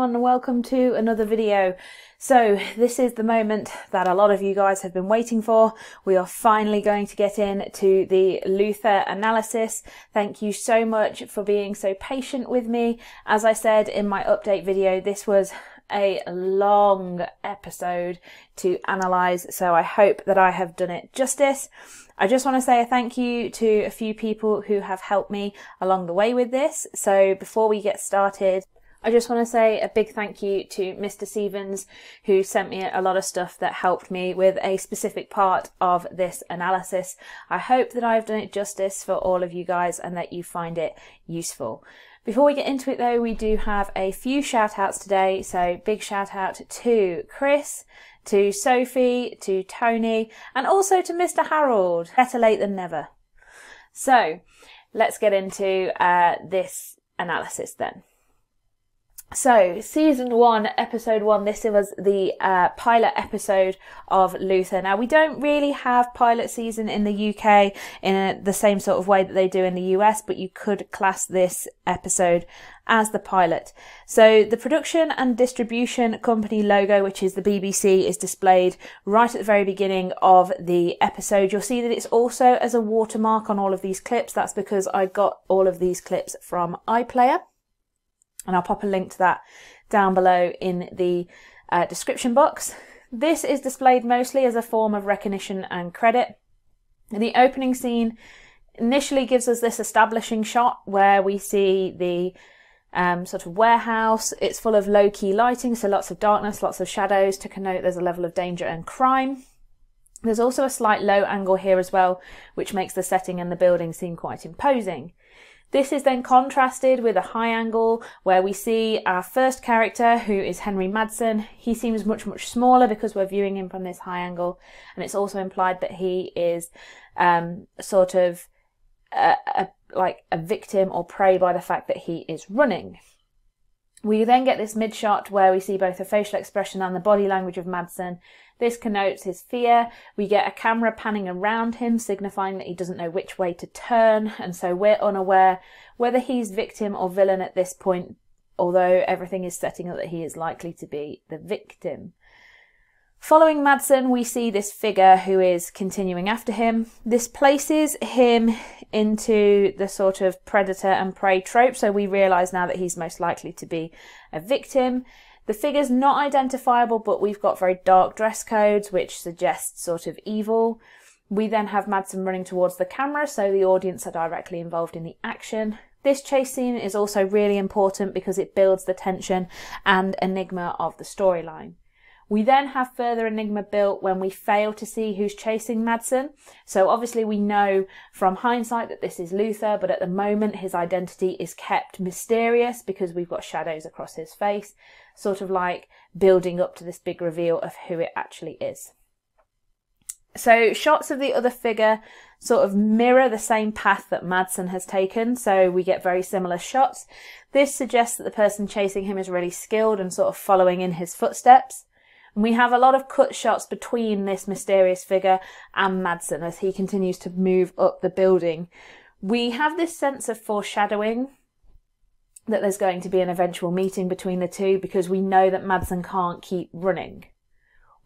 everyone, welcome to another video. So this is the moment that a lot of you guys have been waiting for. We are finally going to get in to the Luther analysis. Thank you so much for being so patient with me. As I said in my update video, this was a long episode to analyse, so I hope that I have done it justice. I just want to say a thank you to a few people who have helped me along the way with this. So before we get started, I just want to say a big thank you to Mr. Stevens, who sent me a lot of stuff that helped me with a specific part of this analysis. I hope that I've done it justice for all of you guys and that you find it useful. Before we get into it though, we do have a few shout outs today. So big shout out to Chris, to Sophie, to Tony, and also to Mr. Harold. Better late than never. So let's get into uh, this analysis then. So, season one, episode one, this was the uh, pilot episode of Luther. Now, we don't really have pilot season in the UK in a, the same sort of way that they do in the US, but you could class this episode as the pilot. So, the production and distribution company logo, which is the BBC, is displayed right at the very beginning of the episode. You'll see that it's also as a watermark on all of these clips. That's because I got all of these clips from iPlayer and I'll pop a link to that down below in the uh, description box. This is displayed mostly as a form of recognition and credit. The opening scene initially gives us this establishing shot where we see the um, sort of warehouse. It's full of low key lighting, so lots of darkness, lots of shadows to connote there's a level of danger and crime. There's also a slight low angle here as well, which makes the setting and the building seem quite imposing. This is then contrasted with a high angle where we see our first character who is Henry Madsen. He seems much, much smaller because we're viewing him from this high angle. And it's also implied that he is um, sort of a, a, like a victim or prey by the fact that he is running. We then get this mid shot where we see both the facial expression and the body language of Madsen. This connotes his fear. We get a camera panning around him, signifying that he doesn't know which way to turn, and so we're unaware whether he's victim or villain at this point, although everything is setting up that he is likely to be the victim. Following Madsen, we see this figure who is continuing after him. This places him into the sort of predator and prey trope, so we realise now that he's most likely to be a victim. The figure's not identifiable, but we've got very dark dress codes, which suggests sort of evil. We then have Madsen running towards the camera, so the audience are directly involved in the action. This chase scene is also really important because it builds the tension and enigma of the storyline. We then have further enigma built when we fail to see who's chasing Madsen. So obviously we know from hindsight that this is Luther, but at the moment his identity is kept mysterious because we've got shadows across his face, sort of like building up to this big reveal of who it actually is. So shots of the other figure sort of mirror the same path that Madsen has taken, so we get very similar shots. This suggests that the person chasing him is really skilled and sort of following in his footsteps. And we have a lot of cut shots between this mysterious figure and Madsen as he continues to move up the building. We have this sense of foreshadowing that there's going to be an eventual meeting between the two because we know that Madsen can't keep running.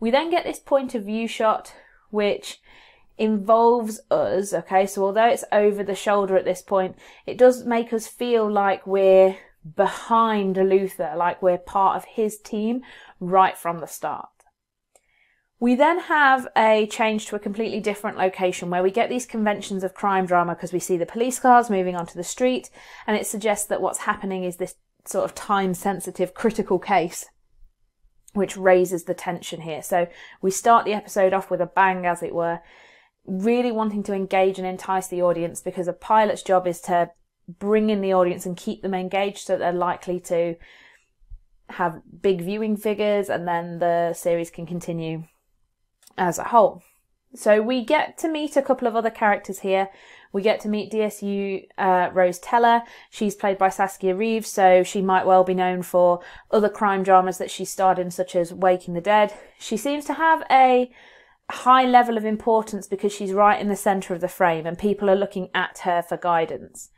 We then get this point of view shot which involves us, okay, so although it's over the shoulder at this point, it does make us feel like we're behind Luther, like we're part of his team right from the start. We then have a change to a completely different location where we get these conventions of crime drama because we see the police cars moving onto the street and it suggests that what's happening is this sort of time sensitive critical case which raises the tension here. So we start the episode off with a bang as it were, really wanting to engage and entice the audience because a pilot's job is to bring in the audience and keep them engaged so that they're likely to have big viewing figures and then the series can continue as a whole. So we get to meet a couple of other characters here. We get to meet DSU uh, Rose Teller. She's played by Saskia Reeves, so she might well be known for other crime dramas that she starred in, such as Waking the Dead. She seems to have a high level of importance because she's right in the centre of the frame and people are looking at her for guidance.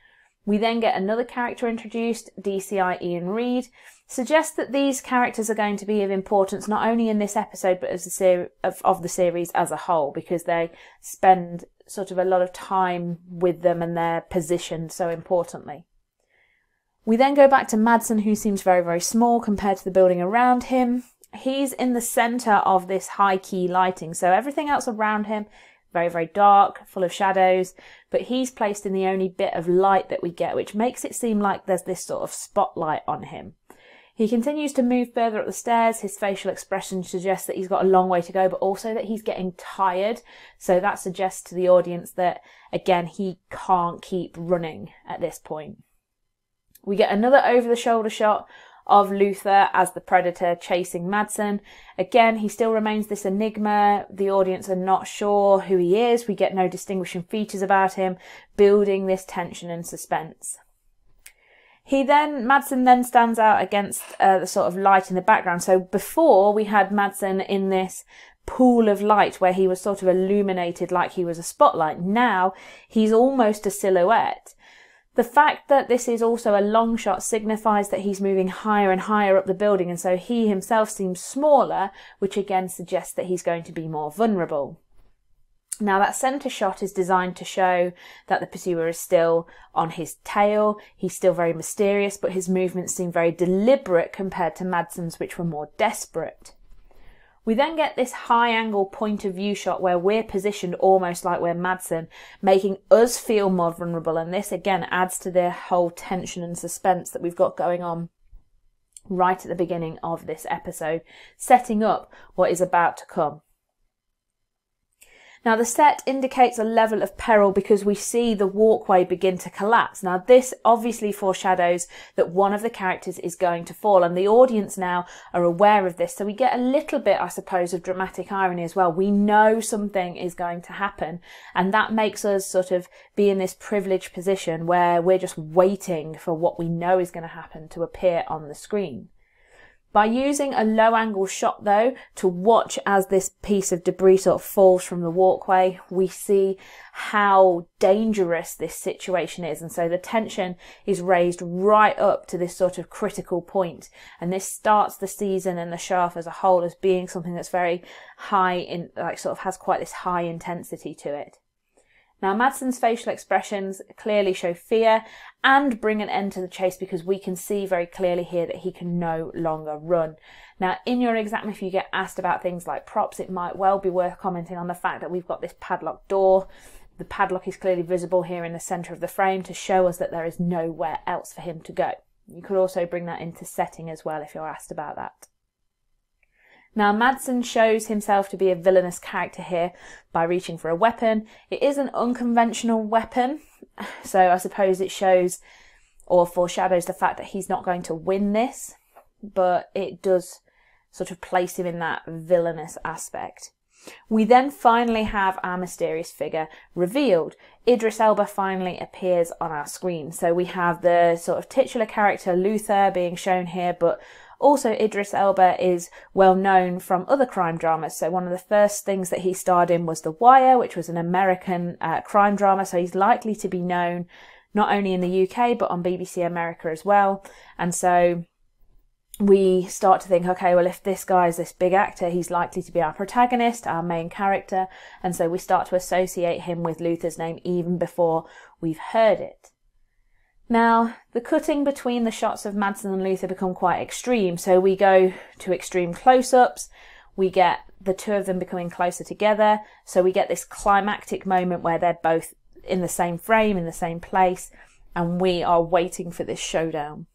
We then get another character introduced, DCI Ian Reed, suggests that these characters are going to be of importance not only in this episode but as the ser- of, of the series as a whole because they spend sort of a lot of time with them and their position so importantly. We then go back to Madsen, who seems very, very small compared to the building around him. He's in the center of this high key lighting, so everything else around him very, very dark, full of shadows, but he's placed in the only bit of light that we get, which makes it seem like there's this sort of spotlight on him. He continues to move further up the stairs. His facial expression suggests that he's got a long way to go, but also that he's getting tired. So that suggests to the audience that, again, he can't keep running at this point. We get another over the shoulder shot of Luther as the predator chasing Madsen. Again, he still remains this enigma. The audience are not sure who he is. We get no distinguishing features about him, building this tension and suspense. He then, Madsen then stands out against uh, the sort of light in the background. So before we had Madsen in this pool of light where he was sort of illuminated like he was a spotlight. Now he's almost a silhouette. The fact that this is also a long shot signifies that he's moving higher and higher up the building, and so he himself seems smaller, which again suggests that he's going to be more vulnerable. Now that centre shot is designed to show that the pursuer is still on his tail. He's still very mysterious, but his movements seem very deliberate compared to Madsen's, which were more desperate. We then get this high angle point of view shot where we're positioned almost like we're Madsen, making us feel more vulnerable. And this again adds to the whole tension and suspense that we've got going on right at the beginning of this episode, setting up what is about to come. Now the set indicates a level of peril because we see the walkway begin to collapse. Now this obviously foreshadows that one of the characters is going to fall and the audience now are aware of this. So we get a little bit, I suppose, of dramatic irony as well. We know something is going to happen and that makes us sort of be in this privileged position where we're just waiting for what we know is going to happen to appear on the screen. By using a low angle shot though to watch as this piece of debris sort of falls from the walkway, we see how dangerous this situation is. And so the tension is raised right up to this sort of critical point. And this starts the season and the show as a whole as being something that's very high in, like sort of has quite this high intensity to it. Now, Madsen's facial expressions clearly show fear and bring an end to the chase because we can see very clearly here that he can no longer run. Now, in your exam, if you get asked about things like props, it might well be worth commenting on the fact that we've got this padlock door. The padlock is clearly visible here in the centre of the frame to show us that there is nowhere else for him to go. You could also bring that into setting as well if you're asked about that. Now, Madsen shows himself to be a villainous character here by reaching for a weapon. It is an unconventional weapon, so I suppose it shows or foreshadows the fact that he's not going to win this, but it does sort of place him in that villainous aspect. We then finally have our mysterious figure revealed. Idris Elba finally appears on our screen. So we have the sort of titular character Luther being shown here, but also, Idris Elba is well known from other crime dramas. So, one of the first things that he starred in was The Wire, which was an American uh, crime drama. So, he's likely to be known not only in the UK but on BBC America as well. And so, we start to think, okay, well, if this guy is this big actor, he's likely to be our protagonist, our main character. And so we start to associate him with Luther's name even before we've heard it. Now, the cutting between the shots of Madsen and Luther become quite extreme, so we go to extreme close-ups, we get the two of them becoming closer together, so we get this climactic moment where they're both in the same frame, in the same place, and we are waiting for this showdown.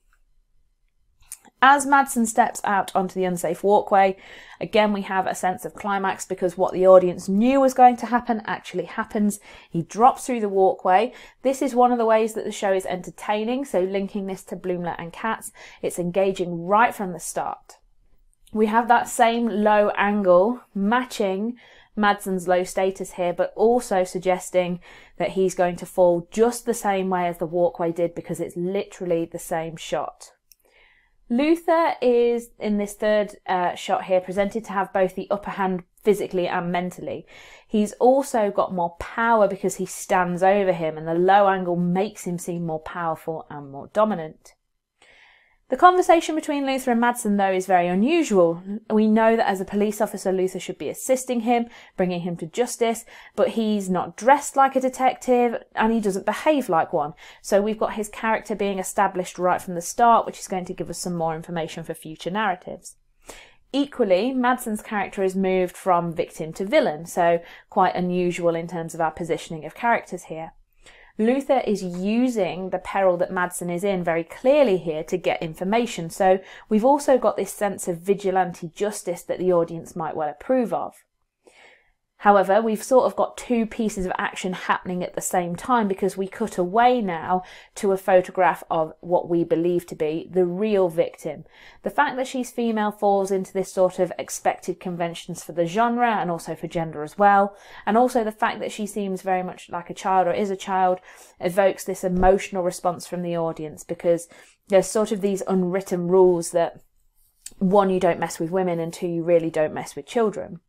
As Madsen steps out onto the unsafe walkway, again we have a sense of climax because what the audience knew was going to happen actually happens. He drops through the walkway. This is one of the ways that the show is entertaining, so linking this to Blumler and Katz, it's engaging right from the start. We have that same low angle matching Madsen's low status here, but also suggesting that he's going to fall just the same way as the walkway did because it's literally the same shot. Luther is, in this third uh, shot here, presented to have both the upper hand physically and mentally. He's also got more power because he stands over him and the low angle makes him seem more powerful and more dominant. The conversation between Luther and Madsen, though, is very unusual. We know that as a police officer, Luther should be assisting him, bringing him to justice, but he's not dressed like a detective and he doesn't behave like one. So we've got his character being established right from the start, which is going to give us some more information for future narratives. Equally, Madsen's character is moved from victim to villain, so quite unusual in terms of our positioning of characters here. Luther is using the peril that Madsen is in very clearly here to get information. So we've also got this sense of vigilante justice that the audience might well approve of. However, we've sort of got two pieces of action happening at the same time because we cut away now to a photograph of what we believe to be the real victim. The fact that she's female falls into this sort of expected conventions for the genre and also for gender as well. And also the fact that she seems very much like a child or is a child evokes this emotional response from the audience because there's sort of these unwritten rules that one, you don't mess with women and two, you really don't mess with children.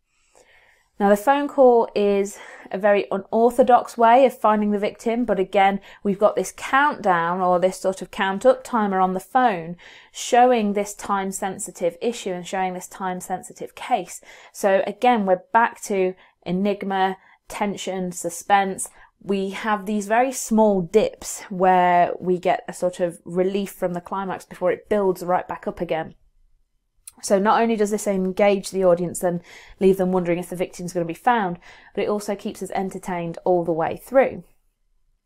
Now, the phone call is a very unorthodox way of finding the victim, but again, we've got this countdown or this sort of count up timer on the phone showing this time sensitive issue and showing this time sensitive case. So again, we're back to enigma, tension, suspense. We have these very small dips where we get a sort of relief from the climax before it builds right back up again. So not only does this engage the audience and leave them wondering if the victim's going to be found, but it also keeps us entertained all the way through.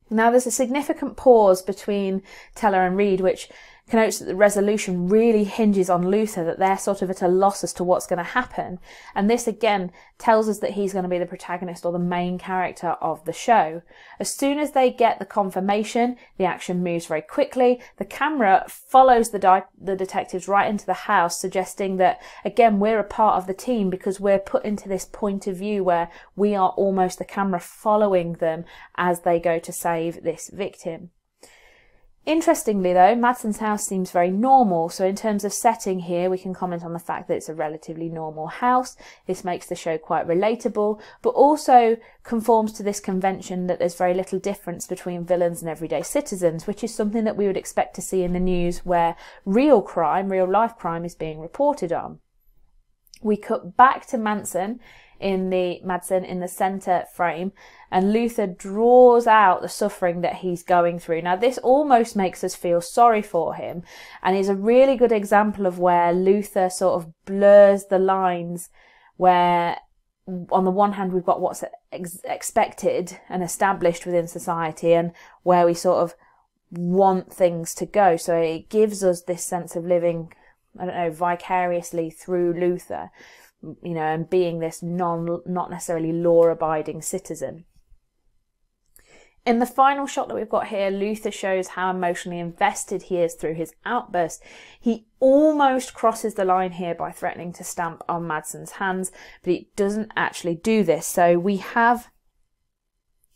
Now there's a significant pause between Teller and Reed, which connotes that the resolution really hinges on Luther, that they're sort of at a loss as to what's going to happen. And this again tells us that he's going to be the protagonist or the main character of the show. As soon as they get the confirmation, the action moves very quickly. The camera follows the, di- the detectives right into the house, suggesting that again, we're a part of the team because we're put into this point of view where we are almost the camera following them as they go to save this victim. Interestingly though, Madsen's house seems very normal, so in terms of setting here, we can comment on the fact that it's a relatively normal house. This makes the show quite relatable, but also conforms to this convention that there's very little difference between villains and everyday citizens, which is something that we would expect to see in the news where real crime, real life crime is being reported on. We cut back to Manson in the Madsen in the center frame and Luther draws out the suffering that he's going through. Now this almost makes us feel sorry for him and is a really good example of where Luther sort of blurs the lines where on the one hand we've got what's ex- expected and established within society and where we sort of want things to go. So it gives us this sense of living, I don't know, vicariously through Luther you know, and being this non, not necessarily law abiding citizen. In the final shot that we've got here, Luther shows how emotionally invested he is through his outburst. He almost crosses the line here by threatening to stamp on Madsen's hands, but he doesn't actually do this. So we have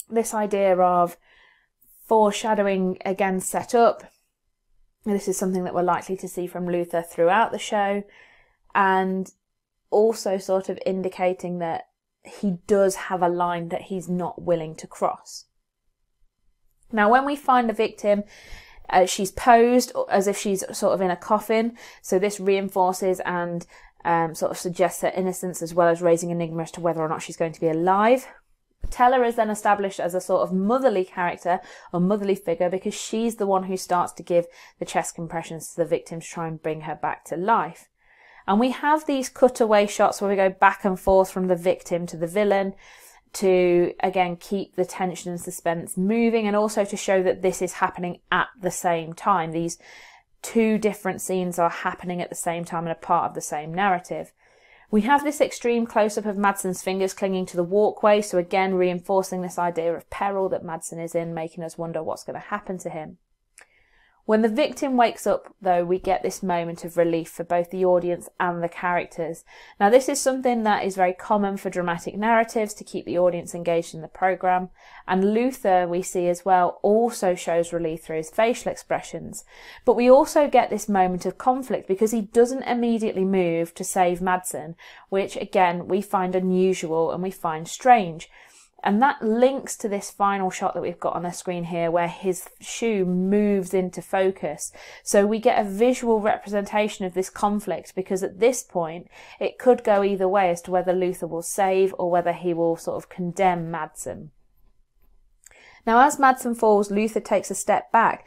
this idea of foreshadowing again set up. This is something that we're likely to see from Luther throughout the show. And also sort of indicating that he does have a line that he's not willing to cross. Now, when we find the victim, uh, she's posed as if she's sort of in a coffin, so this reinforces and um, sort of suggests her innocence as well as raising enigma as to whether or not she's going to be alive. Teller is then established as a sort of motherly character or motherly figure because she's the one who starts to give the chest compressions to the victim to try and bring her back to life. And we have these cutaway shots where we go back and forth from the victim to the villain to again keep the tension and suspense moving and also to show that this is happening at the same time. These two different scenes are happening at the same time and are part of the same narrative. We have this extreme close up of Madsen's fingers clinging to the walkway, so again reinforcing this idea of peril that Madsen is in, making us wonder what's going to happen to him. When the victim wakes up, though, we get this moment of relief for both the audience and the characters. Now, this is something that is very common for dramatic narratives to keep the audience engaged in the programme. And Luther, we see as well, also shows relief through his facial expressions. But we also get this moment of conflict because he doesn't immediately move to save Madsen, which again we find unusual and we find strange. And that links to this final shot that we've got on the screen here where his shoe moves into focus. So we get a visual representation of this conflict because at this point it could go either way as to whether Luther will save or whether he will sort of condemn Madsen. Now as Madsen falls, Luther takes a step back,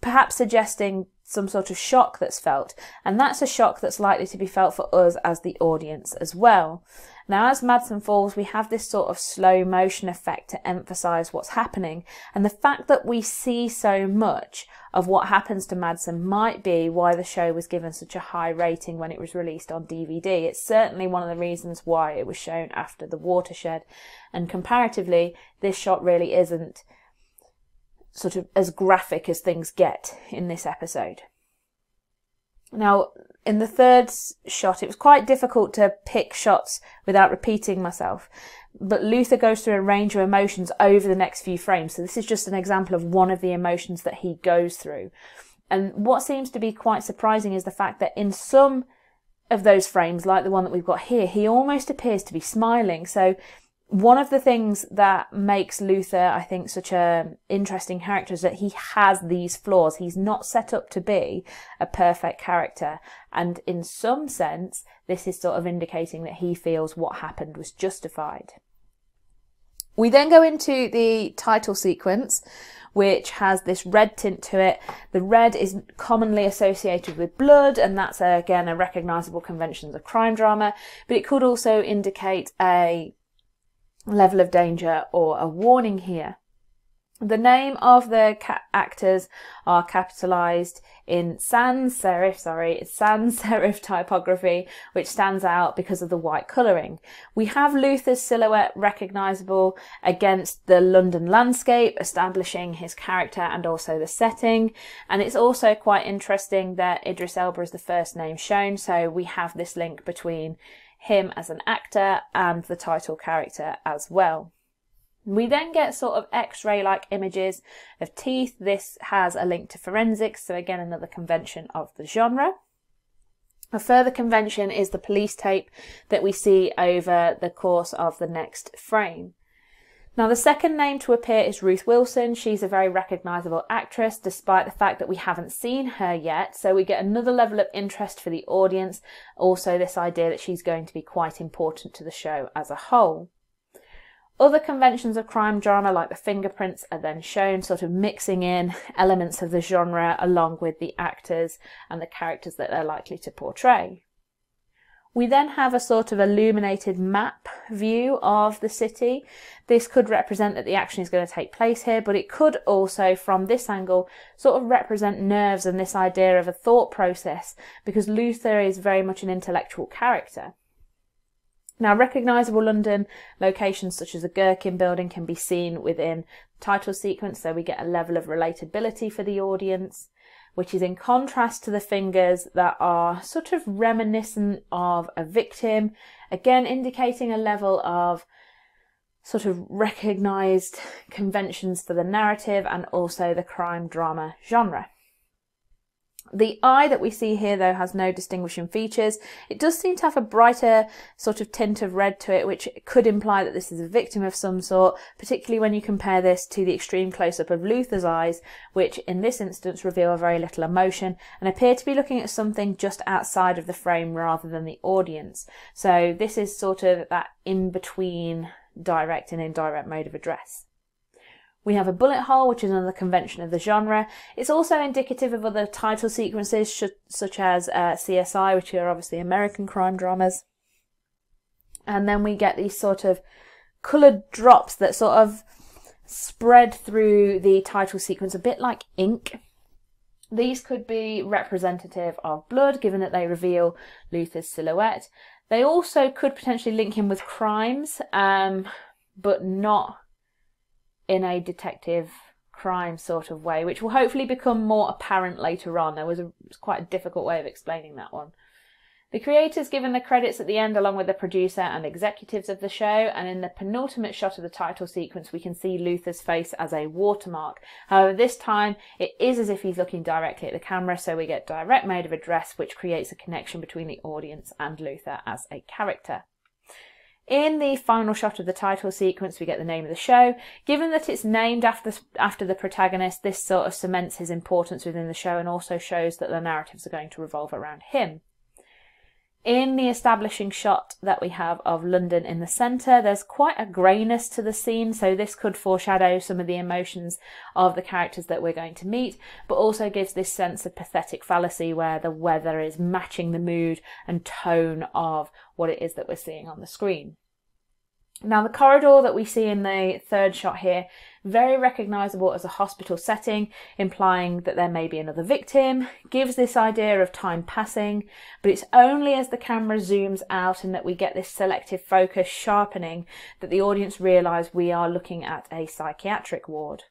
perhaps suggesting some sort of shock that's felt, and that's a shock that's likely to be felt for us as the audience as well. Now, as Madsen falls, we have this sort of slow motion effect to emphasize what's happening. And the fact that we see so much of what happens to Madsen might be why the show was given such a high rating when it was released on DVD. It's certainly one of the reasons why it was shown after The Watershed. And comparatively, this shot really isn't sort of as graphic as things get in this episode. Now, in the third shot, it was quite difficult to pick shots without repeating myself. But Luther goes through a range of emotions over the next few frames. So this is just an example of one of the emotions that he goes through. And what seems to be quite surprising is the fact that in some of those frames, like the one that we've got here, he almost appears to be smiling. So one of the things that makes Luther, I think, such a interesting character is that he has these flaws. He's not set up to be a perfect character. And in some sense, this is sort of indicating that he feels what happened was justified. We then go into the title sequence, which has this red tint to it. The red is commonly associated with blood, and that's again a recognizable convention of crime drama, but it could also indicate a level of danger or a warning here. The name of the actors are capitalized in sans serif, sorry, sans serif typography, which stands out because of the white colouring. We have Luther's silhouette recognizable against the London landscape, establishing his character and also the setting. And it's also quite interesting that Idris Elba is the first name shown, so we have this link between him as an actor and the title character as well. We then get sort of x-ray like images of teeth. This has a link to forensics, so again another convention of the genre. A further convention is the police tape that we see over the course of the next frame. Now, the second name to appear is Ruth Wilson. She's a very recognisable actress, despite the fact that we haven't seen her yet. So we get another level of interest for the audience. Also, this idea that she's going to be quite important to the show as a whole. Other conventions of crime drama, like the fingerprints, are then shown, sort of mixing in elements of the genre along with the actors and the characters that they're likely to portray. We then have a sort of illuminated map view of the city. This could represent that the action is going to take place here, but it could also, from this angle, sort of represent nerves and this idea of a thought process, because Luther is very much an intellectual character. Now, recognisable London locations such as the Gherkin building can be seen within title sequence, so we get a level of relatability for the audience which is in contrast to the fingers that are sort of reminiscent of a victim, again indicating a level of sort of recognized conventions for the narrative and also the crime drama genre. The eye that we see here though has no distinguishing features. It does seem to have a brighter sort of tint of red to it, which could imply that this is a victim of some sort, particularly when you compare this to the extreme close-up of Luther's eyes, which in this instance reveal very little emotion and appear to be looking at something just outside of the frame rather than the audience. So this is sort of that in-between direct and indirect mode of address. We have a bullet hole, which is another convention of the genre. It's also indicative of other title sequences, such as uh, CSI, which are obviously American crime dramas. And then we get these sort of coloured drops that sort of spread through the title sequence, a bit like ink. These could be representative of blood, given that they reveal Luther's silhouette. They also could potentially link him with crimes, um, but not in a detective crime sort of way, which will hopefully become more apparent later on. There was, a, quite a difficult way of explaining that one. The creator's given the credits at the end along with the producer and executives of the show, and in the penultimate shot of the title sequence, we can see Luther's face as a watermark. However, this time it is as if he's looking directly at the camera, so we get direct mode of address, which creates a connection between the audience and Luther as a character. In the final shot of the title sequence, we get the name of the show. Given that it's named after, after the protagonist, this sort of cements his importance within the show and also shows that the narratives are going to revolve around him. In the establishing shot that we have of London in the centre, there's quite a greyness to the scene, so this could foreshadow some of the emotions of the characters that we're going to meet, but also gives this sense of pathetic fallacy where the weather is matching the mood and tone of what it is that we're seeing on the screen. Now the corridor that we see in the third shot here, very recognisable as a hospital setting, implying that there may be another victim, gives this idea of time passing, but it's only as the camera zooms out and that we get this selective focus sharpening that the audience realise we are looking at a psychiatric ward.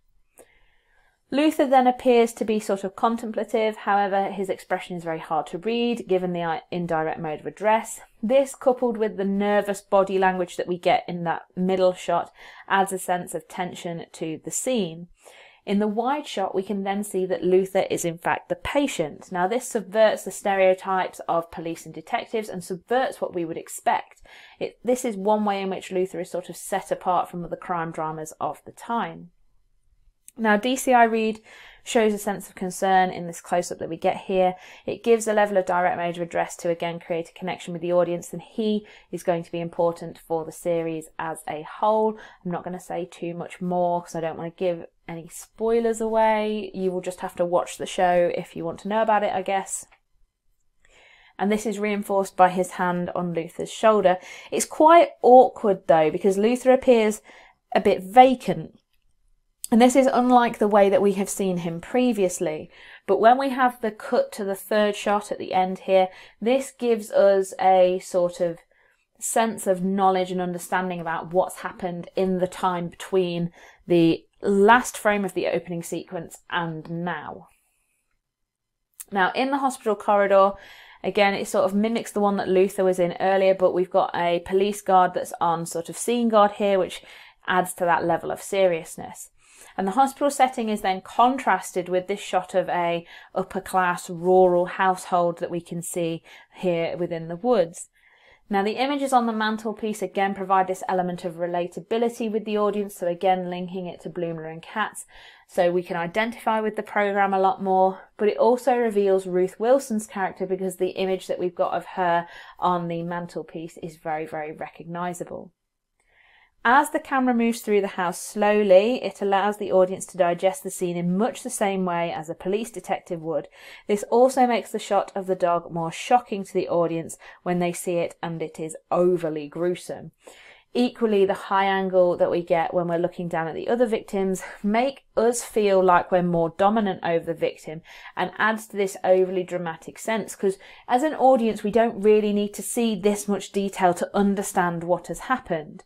Luther then appears to be sort of contemplative, however, his expression is very hard to read given the uh, indirect mode of address. This, coupled with the nervous body language that we get in that middle shot, adds a sense of tension to the scene. In the wide shot, we can then see that Luther is in fact the patient. Now, this subverts the stereotypes of police and detectives and subverts what we would expect. It, this is one way in which Luther is sort of set apart from the crime dramas of the time. Now, DCI Reed shows a sense of concern in this close-up that we get here. It gives a level of direct mode of address to again create a connection with the audience and he is going to be important for the series as a whole. I'm not going to say too much more because I don't want to give any spoilers away. You will just have to watch the show if you want to know about it, I guess. And this is reinforced by his hand on Luther's shoulder. It's quite awkward though because Luther appears a bit vacant and this is unlike the way that we have seen him previously. But when we have the cut to the third shot at the end here, this gives us a sort of sense of knowledge and understanding about what's happened in the time between the last frame of the opening sequence and now. Now, in the hospital corridor, again, it sort of mimics the one that Luther was in earlier, but we've got a police guard that's on sort of scene guard here, which adds to that level of seriousness. And the hospital setting is then contrasted with this shot of a upper class rural household that we can see here within the woods. Now the images on the mantelpiece again provide this element of relatability with the audience, so again linking it to Blumler and Katz, so we can identify with the program a lot more, but it also reveals Ruth Wilson's character because the image that we've got of her on the mantelpiece is very, very recognisable. As the camera moves through the house slowly, it allows the audience to digest the scene in much the same way as a police detective would. This also makes the shot of the dog more shocking to the audience when they see it and it is overly gruesome. Equally, the high angle that we get when we're looking down at the other victims make us feel like we're more dominant over the victim and adds to this overly dramatic sense because as an audience we don't really need to see this much detail to understand what has happened.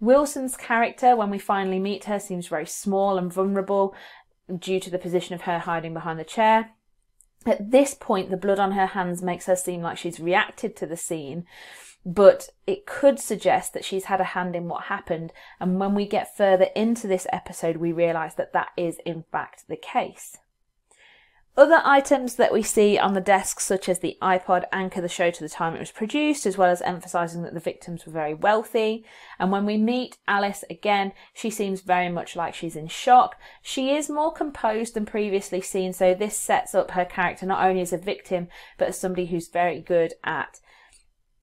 Wilson's character, when we finally meet her, seems very small and vulnerable due to the position of her hiding behind the chair. At this point, the blood on her hands makes her seem like she's reacted to the scene, but it could suggest that she's had a hand in what happened. And when we get further into this episode, we realise that that is in fact the case. Other items that we see on the desk, such as the iPod, anchor the show to the time it was produced, as well as emphasising that the victims were very wealthy. And when we meet Alice again, she seems very much like she's in shock. She is more composed than previously seen, so this sets up her character not only as a victim, but as somebody who's very good at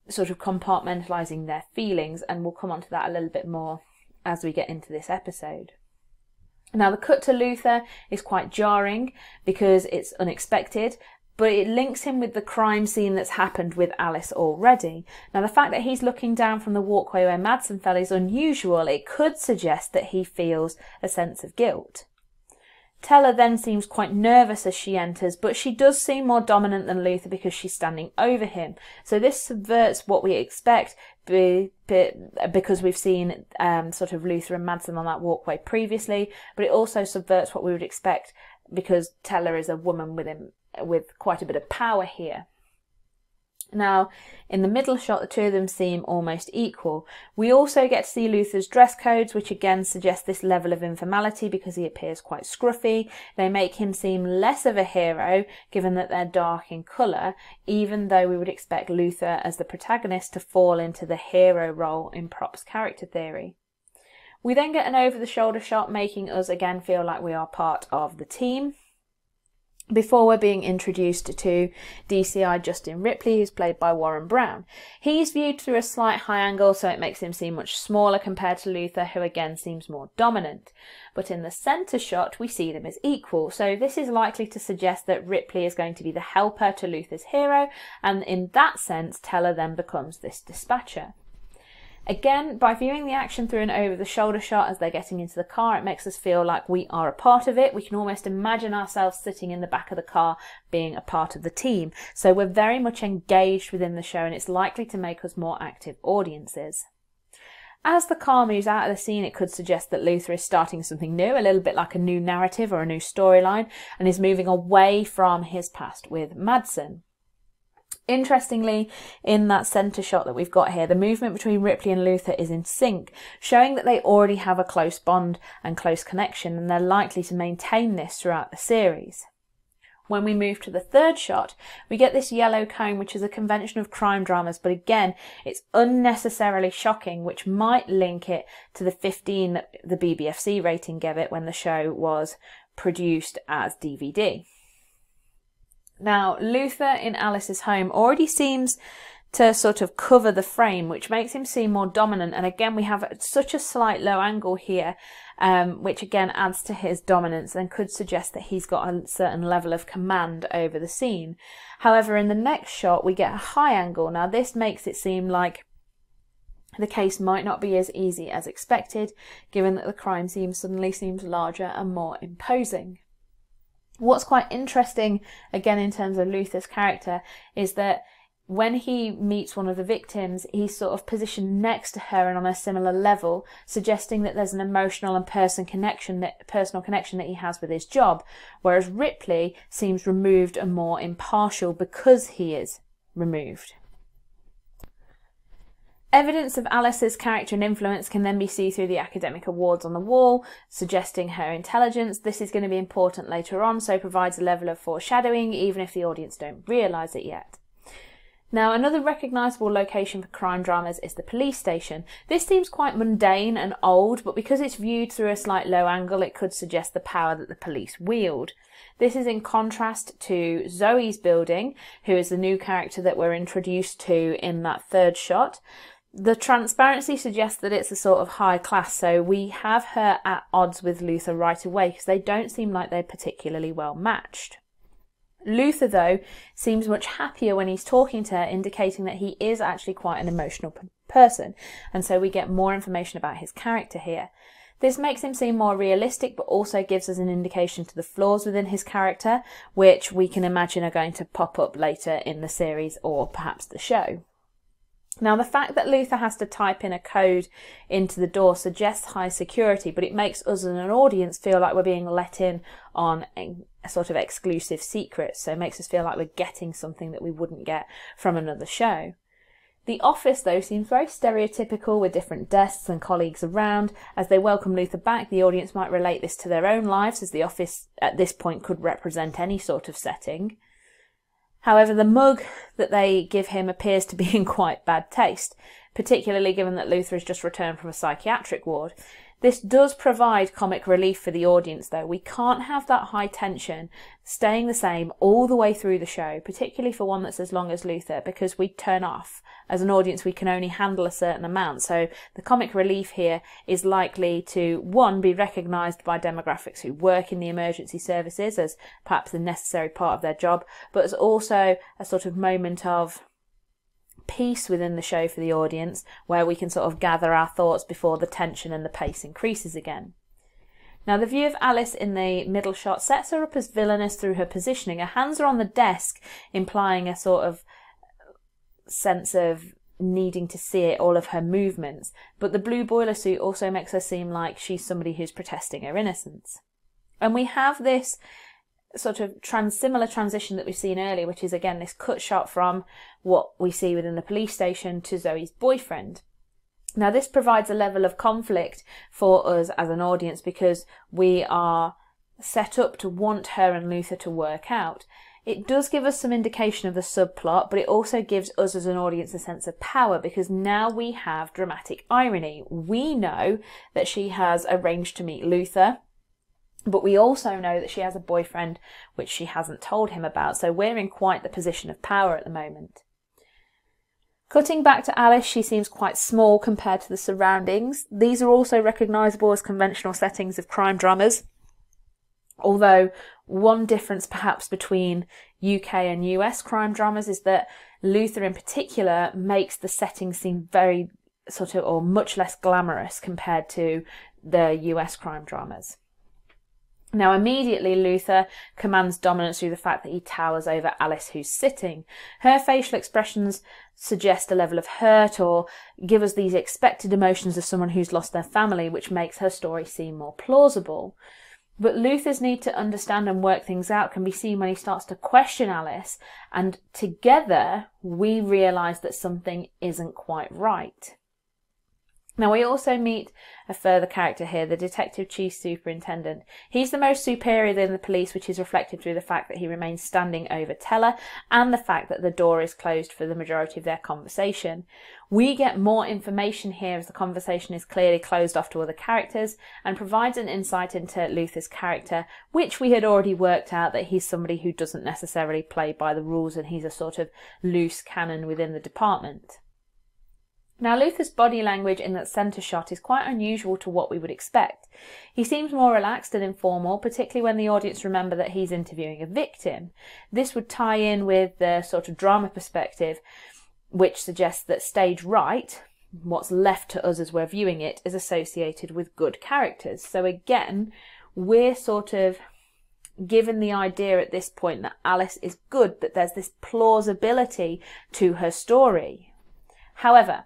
sort of compartmentalising their feelings, and we'll come on to that a little bit more as we get into this episode. Now, the cut to Luther is quite jarring because it's unexpected, but it links him with the crime scene that's happened with Alice already. Now, the fact that he's looking down from the walkway where Madsen fell is unusual. It could suggest that he feels a sense of guilt. Teller then seems quite nervous as she enters, but she does seem more dominant than Luther because she's standing over him. So this subverts what we expect, be, because we've seen um, sort of Luther and Madsen on that walkway previously, but it also subverts what we would expect because Teller is a woman with him with quite a bit of power here. Now, in the middle shot, the two of them seem almost equal. We also get to see Luther's dress codes, which again suggest this level of informality because he appears quite scruffy. They make him seem less of a hero, given that they're dark in colour, even though we would expect Luther as the protagonist to fall into the hero role in Propp's character theory. We then get an over the shoulder shot, making us again feel like we are part of the team before we're being introduced to DCI Justin Ripley, who's played by Warren Brown. He's viewed through a slight high angle, so it makes him seem much smaller compared to Luther, who again seems more dominant. But in the centre shot, we see them as equal, so this is likely to suggest that Ripley is going to be the helper to Luther's hero, and in that sense, Teller then becomes this dispatcher. Again, by viewing the action through an over the shoulder shot as they're getting into the car, it makes us feel like we are a part of it. We can almost imagine ourselves sitting in the back of the car being a part of the team. So we're very much engaged within the show and it's likely to make us more active audiences. As the car moves out of the scene, it could suggest that Luther is starting something new, a little bit like a new narrative or a new storyline, and is moving away from his past with Madsen. Interestingly, in that centre shot that we've got here, the movement between Ripley and Luther is in sync, showing that they already have a close bond and close connection, and they're likely to maintain this throughout the series. When we move to the third shot, we get this yellow cone, which is a convention of crime dramas, but again, it's unnecessarily shocking, which might link it to the 15 that the BBFC rating gave it when the show was produced as DVD. Now, Luther in Alice's home already seems to sort of cover the frame, which makes him seem more dominant. And again, we have such a slight low angle here, um, which again adds to his dominance and could suggest that he's got a certain level of command over the scene. However, in the next shot, we get a high angle. Now, this makes it seem like the case might not be as easy as expected, given that the crime scene suddenly seems larger and more imposing. What's quite interesting, again, in terms of Luther's character, is that when he meets one of the victims, he's sort of positioned next to her and on a similar level, suggesting that there's an emotional and person connection that personal connection that he has with his job. Whereas Ripley seems removed and more impartial because he is removed. Evidence of Alice's character and influence can then be seen through the academic awards on the wall, suggesting her intelligence. This is going to be important later on, so provides a level of foreshadowing, even if the audience don't realise it yet. Now, another recognisable location for crime dramas is the police station. This seems quite mundane and old, but because it's viewed through a slight low angle, it could suggest the power that the police wield. This is in contrast to Zoe's building, who is the new character that we're introduced to in that third shot the transparency suggests that it's a sort of high class, so we have her at odds with Luther right away because they don't seem like they're particularly well matched. Luther, though, seems much happier when he's talking to her, indicating that he is actually quite an emotional p- person, and so we get more information about his character here. This makes him seem more realistic, but also gives us an indication to the flaws within his character, which we can imagine are going to pop up later in the series or perhaps the show. Now, the fact that Luther has to type in a code into the door suggests high security, but it makes us as an audience feel like we're being let in on a, sort of exclusive secret. So it makes us feel like we're getting something that we wouldn't get from another show. The office, though, seems very stereotypical with different desks and colleagues around. As they welcome Luther back, the audience might relate this to their own lives, as the office at this point could represent any sort of setting. However, the mug that they give him appears to be in quite bad taste, particularly given that Luther has just returned from a psychiatric ward. This does provide comic relief for the audience, though. We can't have that high tension staying the same all the way through the show, particularly for one that's as long as Luther, because we turn off. As an audience, we can only handle a certain amount. So the comic relief here is likely to, one, be recognised by demographics who work in the emergency services as perhaps a necessary part of their job, but as also a sort of moment of peace within the show for the audience where we can sort of gather our thoughts before the tension and the pace increases again. Now, the view of Alice in the middle shot sets her up as villainous through her positioning. Her hands are on the desk, implying a sort of sense of needing to see it, all of her movements. But the blue boiler suit also makes her seem like she's somebody who's protesting her innocence. And we have this sort of trans similar transition that we've seen earlier, which is again this cut shot from what we see within the police station to Zoe's boyfriend. Now, this provides a level of conflict for us as an audience because we are set up to want her and Luther to work out. It does give us some indication of the subplot, but it also gives us as an audience a sense of power because now we have dramatic irony. We know that she has arranged to meet Luther, but we also know that she has a boyfriend which she hasn't told him about, so we're in quite the position of power at the moment. Cutting back to Alice, she seems quite small compared to the surroundings. These are also recognisable as conventional settings of crime dramas. Although one difference perhaps between UK and US crime dramas is that Luther in particular makes the setting seem very sort of or much less glamorous compared to the US crime dramas. Now, immediately, Luther commands dominance through the fact that he towers over Alice, who's sitting. Her facial expressions suggest a level of hurt or give us these expected emotions of someone who's lost their family, which makes her story seem more plausible. But Luther's need to understand and work things out can be seen when he starts to question Alice, and together we realise that something isn't quite right. Now, we also meet a further character here, the Detective Chief Superintendent. He's the most superior than the police, which is reflected through the fact that he remains standing over Teller and the fact that the door is closed for the majority of their conversation. We get more information here as the conversation is clearly closed off to other characters and provides an insight into Luther's character, which we had already worked out that he's somebody who doesn't necessarily play by the rules and he's a sort of loose cannon within the department. Now, Luther's body language in that centre shot is quite unusual to what we would expect. He seems more relaxed and informal, particularly when the audience remember that he's interviewing a victim. This would tie in with the sort of drama perspective, which suggests that stage right, what's left to us as we're viewing it, is associated with good characters. So again, we're sort of given the idea at this point that Alice is good, that there's this plausibility to her story. However,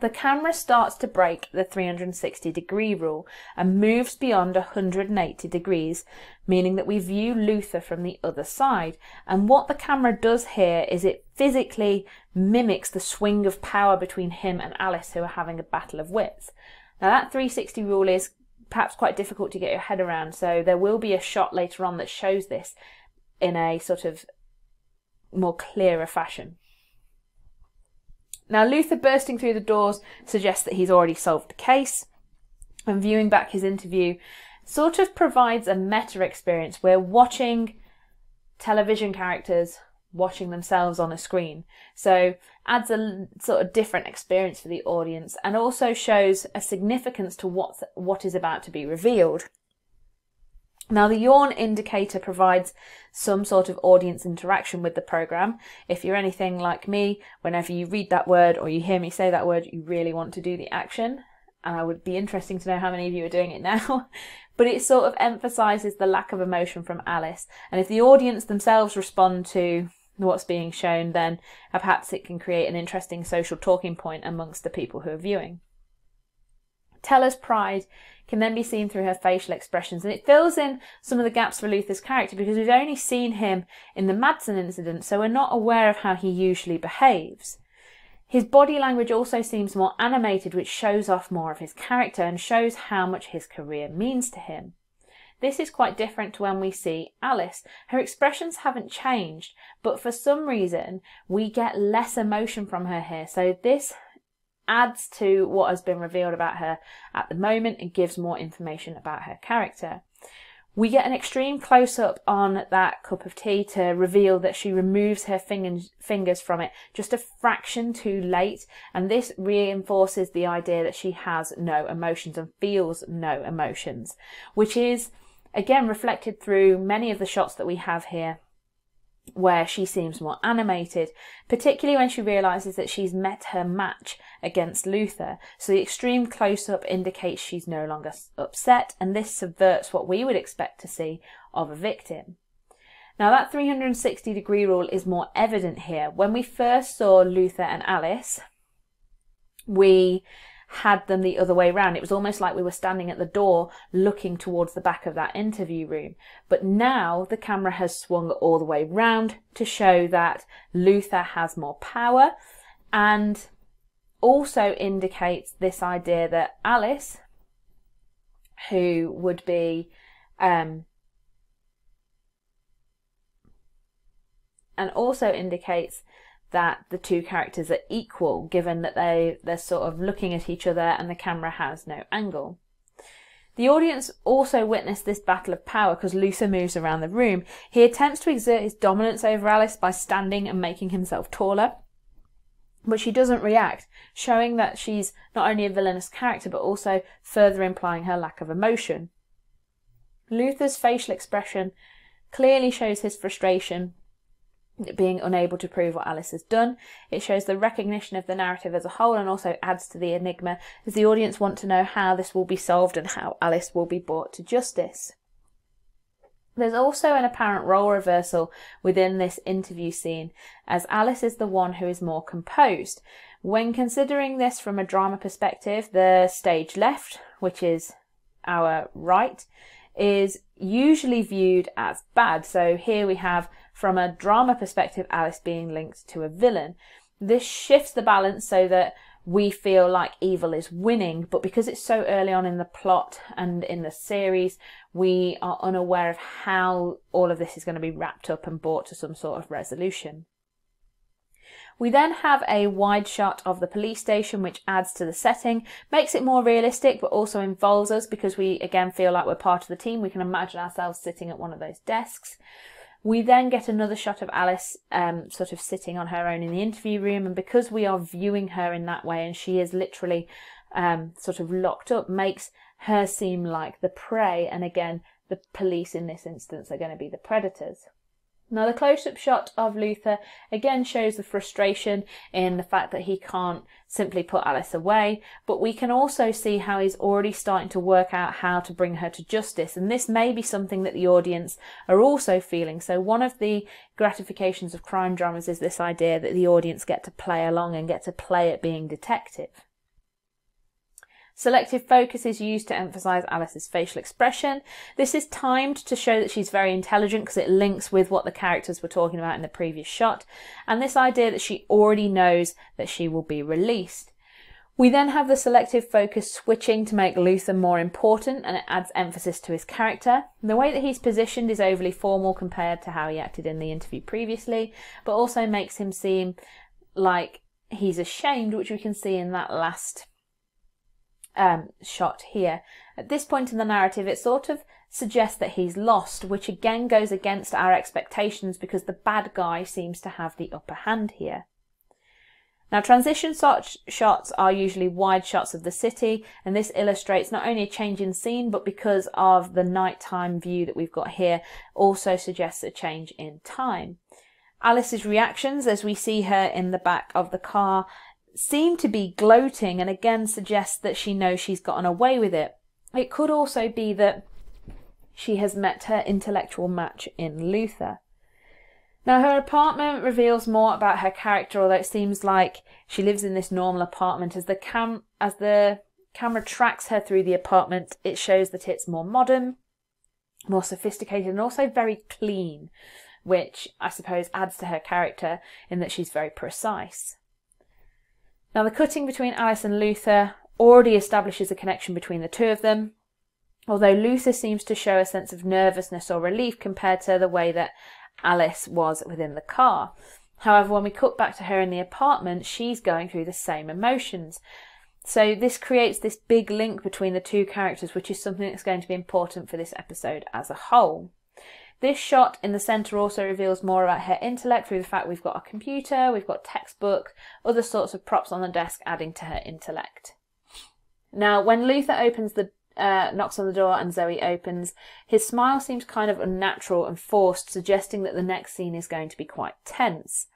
the camera starts to break the 360 degree rule and moves beyond 180 degrees, meaning that we view Luther from the other side. And what the camera does here is it physically mimics the swing of power between him and Alice, who are having a battle of wits. Now, that 360 rule is perhaps quite difficult to get your head around, so there will be a shot later on that shows this in a sort of more clearer fashion. Now, Luther bursting through the doors suggests that he's already solved the case, and viewing back his interview sort of provides a meta experience where watching television characters watching themselves on a screen. So adds a sort of different experience for the audience and also shows a significance to what what is about to be revealed. Now, the yawn indicator provides some sort of audience interaction with the program. If you're anything like me, whenever you read that word or you hear me say that word, you really want to do the action. And I would be interesting to know how many of you are doing it now. but it sort of emphasizes the lack of emotion from Alice. And if the audience themselves respond to what's being shown, then uh, perhaps it can create an interesting social talking point amongst the people who are viewing. Teller's pride can then be seen through her facial expressions. And it fills in some of the gaps for Luther's character because we've only seen him in the Madsen incident, so we're not aware of how he usually behaves. His body language also seems more animated, which shows off more of his character and shows how much his career means to him. This is quite different to when we see Alice. Her expressions haven't changed, but for some reason we get less emotion from her here. So this adds to what has been revealed about her at the moment and gives more information about her character. We get an extreme close up on that cup of tea to reveal that she removes her fingers from it just a fraction too late, and this reinforces the idea that she has no emotions and feels no emotions, which is again reflected through many of the shots that we have here where she seems more animated, particularly when she realizes that she's met her match against Luther. So the extreme close up indicates she's no longer upset, and this subverts what we would expect to see of a victim. Now that 360 degree rule is more evident here. When we first saw Luther and Alice, we had them the other way round. It was almost like we were standing at the door looking towards the back of that interview room. But now the camera has swung all the way round to show that Luther has more power and also indicates this idea that Alice, who would be um, and also indicates that the two characters are equal given that they they're sort of looking at each other and the camera has no angle. The audience also witnessed this battle of power because Luther moves around the room. He attempts to exert his dominance over Alice by standing and making himself taller, but she doesn't react, showing that she's not only a villainous character but also further implying her lack of emotion. Luther's facial expression clearly shows his frustration being unable to prove what Alice has done. It shows the recognition of the narrative as a whole and also adds to the enigma as the audience want to know how this will be solved and how Alice will be brought to justice. There's also an apparent role reversal within this interview scene, as Alice is the one who is more composed. When considering this from a drama perspective, the stage left, which is our right, is usually viewed as bad. So here we have from a drama perspective, Alice being linked to a villain. This shifts the balance so that we feel like evil is winning, but because it's so early on in the plot and in the series, we are unaware of how all of this is going to be wrapped up and brought to some sort of resolution. We then have a wide shot of the police station, which adds to the setting, makes it more realistic, but also involves us because we again feel like we're part of the team. We can imagine ourselves sitting at one of those desks. We then get another shot of Alice um, sort of sitting on her own in the interview room, and because we are viewing her in that way and she is literally um, sort of locked up, makes her seem like the prey, and again, the police in this instance are going to be the predators. Now, the close up shot of Luther again shows the frustration in the fact that he can't simply put Alice away, but we can also see how he's already starting to work out how to bring her to justice. And this may be something that the audience are also feeling. So, one of the gratifications of crime dramas is this idea that the audience get to play along and get to play at being detective. Selective focus is used to emphasize Alice's facial expression. This is timed to show that she's very intelligent because it links with what the characters were talking about in the previous shot. And this idea that she already knows that she will be released. We then have the selective focus switching to make Luther more important and it adds emphasis to his character. The way that he's positioned is overly formal compared to how he acted in the interview previously, but also makes him seem like he's ashamed, which we can see in that last um, shot here. At this point in the narrative, it sort of suggests that he's lost, which again goes against our expectations because the bad guy seems to have the upper hand here. Now, transition shots are usually wide shots of the city, and this illustrates not only a change in scene, but because of the nighttime view that we've got here, also suggests a change in time. Alice's reactions as we see her in the back of the car seem to be gloating and again suggest that she knows she's gotten away with it. It could also be that she has met her intellectual match in Luther. Now, her apartment reveals more about her character, although it seems like she lives in this normal apartment. As the cam as the camera tracks her through the apartment, it shows that it's more modern, more sophisticated, and also very clean, which I suppose adds to her character in that she's very precise. Now, the cutting between Alice and Luther already establishes a connection between the two of them, although Luther seems to show a sense of nervousness or relief compared to the way that Alice was within the car. However, when we cut back to her in the apartment, she's going through the same emotions. So this creates this big link between the two characters, which is something that's going to be important for this episode as a whole. This shot in the centre also reveals more about her intellect through the fact we've got a computer, we've got textbook, other sorts of props on the desk adding to her intellect. Now, when Luther opens the uh, knocks on the door and Zoe opens, his smile seems kind of unnatural and forced, suggesting that the next scene is going to be quite tense.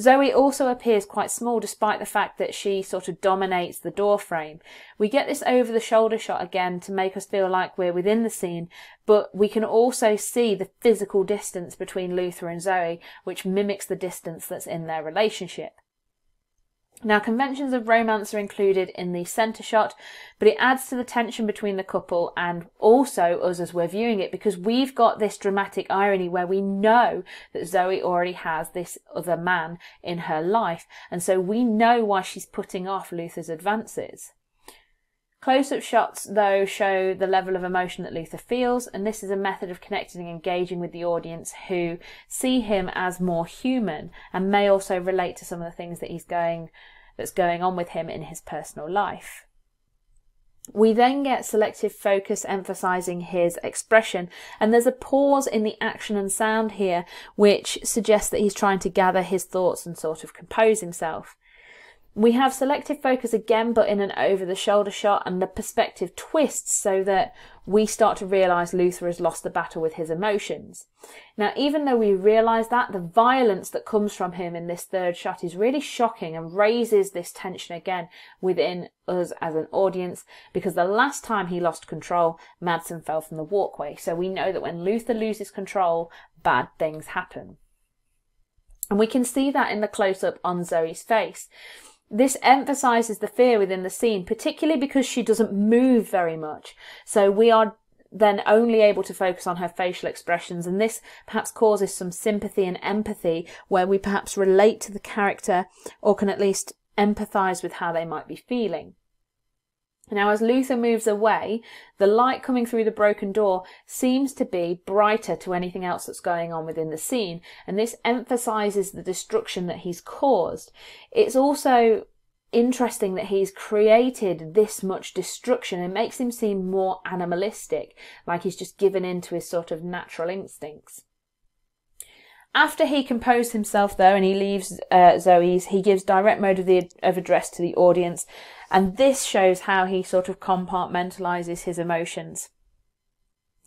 Zoe also appears quite small despite the fact that she sort of dominates the door frame. We get this over the shoulder shot again to make us feel like we're within the scene, but we can also see the physical distance between Luther and Zoe, which mimics the distance that's in their relationship. Now, conventions of romance are included in the centre shot, but it adds to the tension between the couple and also us as we're viewing it because we've got this dramatic irony where we know that Zoe already has this other man in her life, and so we know why she's putting off Luther's advances. Close up shots, though, show the level of emotion that Luther feels, and this is a method of connecting and engaging with the audience who see him as more human and may also relate to some of the things that he's going that's going on with him in his personal life. We then get selective focus emphasizing his expression, and there's a pause in the action and sound here, which suggests that he's trying to gather his thoughts and sort of compose himself. We have selective focus again, but in an over the shoulder shot, and the perspective twists so that we start to realize Luther has lost the battle with his emotions. Now, even though we realize that, the violence that comes from him in this third shot is really shocking and raises this tension again within us as an audience because the last time he lost control, Madsen fell from the walkway. So we know that when Luther loses control, bad things happen. And we can see that in the close up on Zoe's face. This emphasizes the fear within the scene, particularly because she doesn't move very much. So we are then only able to focus on her facial expressions, and this perhaps causes some sympathy and empathy where we perhaps relate to the character or can at least empathize with how they might be feeling. Now, as Luther moves away, the light coming through the broken door seems to be brighter to anything else that's going on within the scene, and this emphasizes the destruction that he's caused. It's also interesting that he's created this much destruction. It makes him seem more animalistic, like he's just given in to his sort of natural instincts. After he composed himself, though, and he leaves uh, Zoe's, he gives direct mode of, the, of address to the audience and this shows how he sort of compartmentalizes his emotions.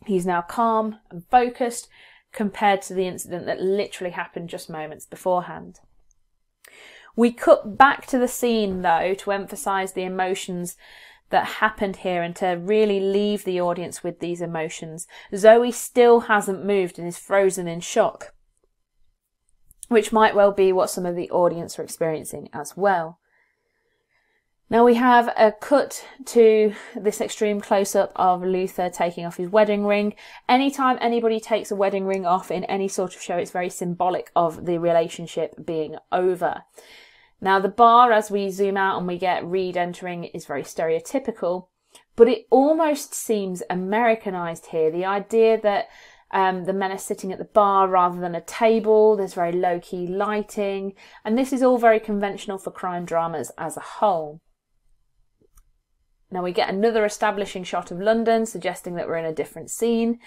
He's now calm and focused compared to the incident that literally happened just moments beforehand. We cut back to the scene though to emphasize the emotions that happened here and to really leave the audience with these emotions. Zoe still hasn't moved and is frozen in shock, which might well be what some of the audience are experiencing as well. Now we have a cut to this extreme close up of Luther taking off his wedding ring. Anytime anybody takes a wedding ring off in any sort of show, it's very symbolic of the relationship being over. Now the bar, as we zoom out and we get Reed entering, is very stereotypical, but it almost seems Americanized here. The idea that um, the men are sitting at the bar rather than a table. There's very low key lighting, and this is all very conventional for crime dramas as a whole. Now we get another establishing shot of London, suggesting that we're in a different scene.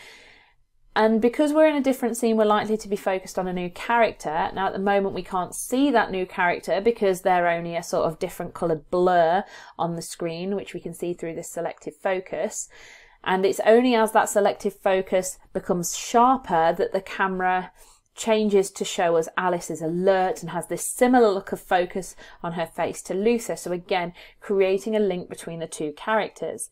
And because we're in a different scene, we're likely to be focused on a new character. Now, at the moment, we can't see that new character because they're only a sort of different coloured blur on the screen, which we can see through this selective focus. And it's only as that selective focus becomes sharper that the camera changes to show us Alice is alert and has this similar look of focus on her face to Luther. So again, creating a link between the two characters,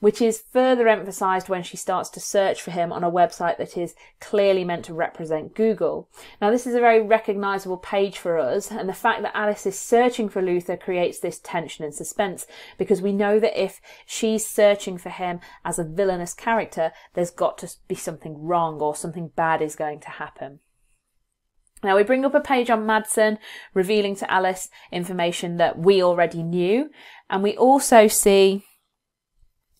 which is further emphasized when she starts to search for him on a website that is clearly meant to represent Google. Now, this is a very recognizable page for us, and the fact that Alice is searching for Luther creates this tension and suspense because we know that if she's searching for him as a villainous character, there's got to be something wrong or something bad is going to happen. Now we bring up a page on Madsen revealing to Alice information that we already knew. And we also see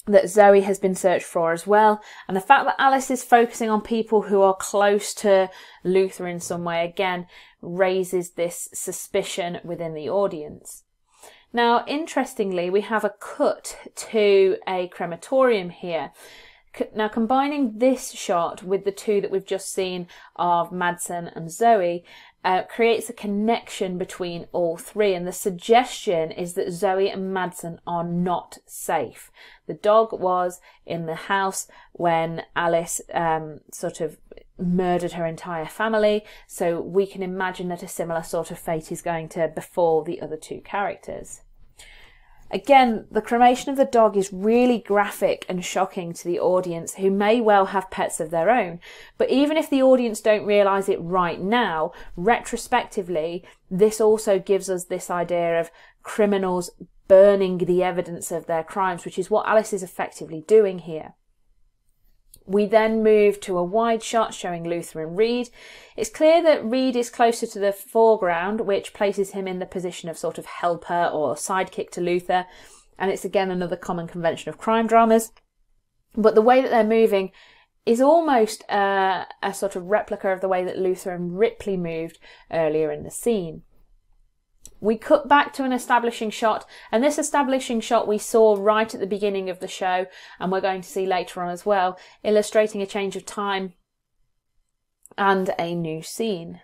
that Zoe has been searched for as well. And the fact that Alice is focusing on people who are close to Luther in some way again raises this suspicion within the audience. Now, interestingly, we have a cut to a crematorium here. Now, combining this shot with the two that we've just seen of Madsen and Zoe, uh, creates a connection between all three. And the suggestion is that Zoe and Madsen are not safe. The dog was in the house when Alice um, sort of murdered her entire family. So we can imagine that a similar sort of fate is going to befall the other two characters. Again, the cremation of the dog is really graphic and shocking to the audience who may well have pets of their own. But even if the audience don't realise it right now, retrospectively, this also gives us this idea of criminals burning the evidence of their crimes, which is what Alice is effectively doing here. We then move to a wide shot showing Luther and Reed. It's clear that Reed is closer to the foreground, which places him in the position of sort of helper or sidekick to Luther. And it's again another common convention of crime dramas. But the way that they're moving is almost uh, a sort of replica of the way that Luther and Ripley moved earlier in the scene we cut back to an establishing shot and this establishing shot we saw right at the beginning of the show and we're going to see later on as well illustrating a change of time and a new scene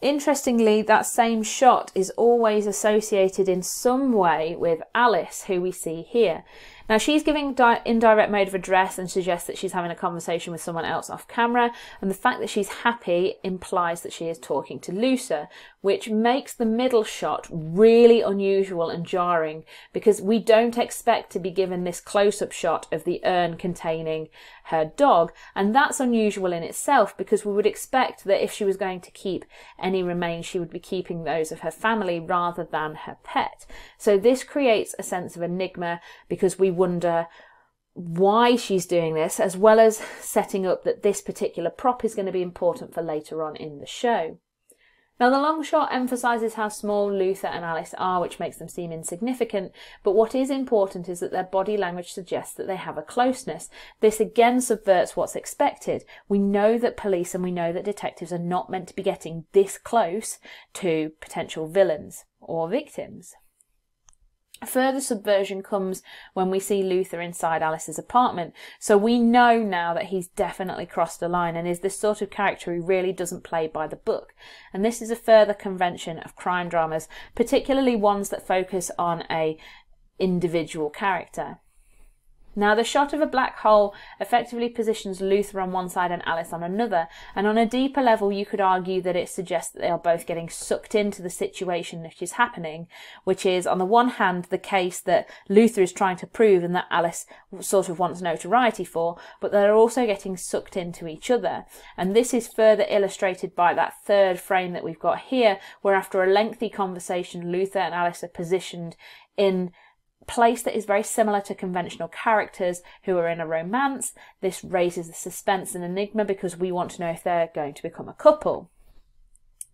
Interestingly, that same shot is always associated in some way with Alice, who we see here. Now she's giving di- indirect mode of address and suggests that she's having a conversation with someone else off camera, and the fact that she's happy implies that she is talking to Luther, which makes the middle shot really unusual and jarring because we don't expect to be given this close-up shot of the urn containing her dog, and that's unusual in itself because we would expect that if she was going to keep any remains, she would be keeping those of her family rather than her pet. So this creates a sense of enigma because we wonder why she's doing this, as well as setting up that this particular prop is going to be important for later on in the show. Now, the long shot emphasises how small Luther and Alice are, which makes them seem insignificant, but what is important is that their body language suggests that they have a closeness. This again subverts what's expected. We know that police and we know that detectives are not meant to be getting this close to potential villains or victims. Further subversion comes when we see Luther inside Alice's apartment. So we know now that he's definitely crossed the line and is this sort of character who really doesn't play by the book. And this is a further convention of crime dramas, particularly ones that focus on a individual character. Now, the shot of a black hole effectively positions Luther on one side and Alice on another, and on a deeper level, you could argue that it suggests that they are both getting sucked into the situation that is happening, which is, on the one hand, the case that Luther is trying to prove and that Alice sort of wants notoriety for, but they're also getting sucked into each other. And this is further illustrated by that third frame that we've got here, where after a lengthy conversation, Luther and Alice are positioned in place that is very similar to conventional characters who are in a romance. This raises the suspense and enigma because we want to know if they're going to become a couple.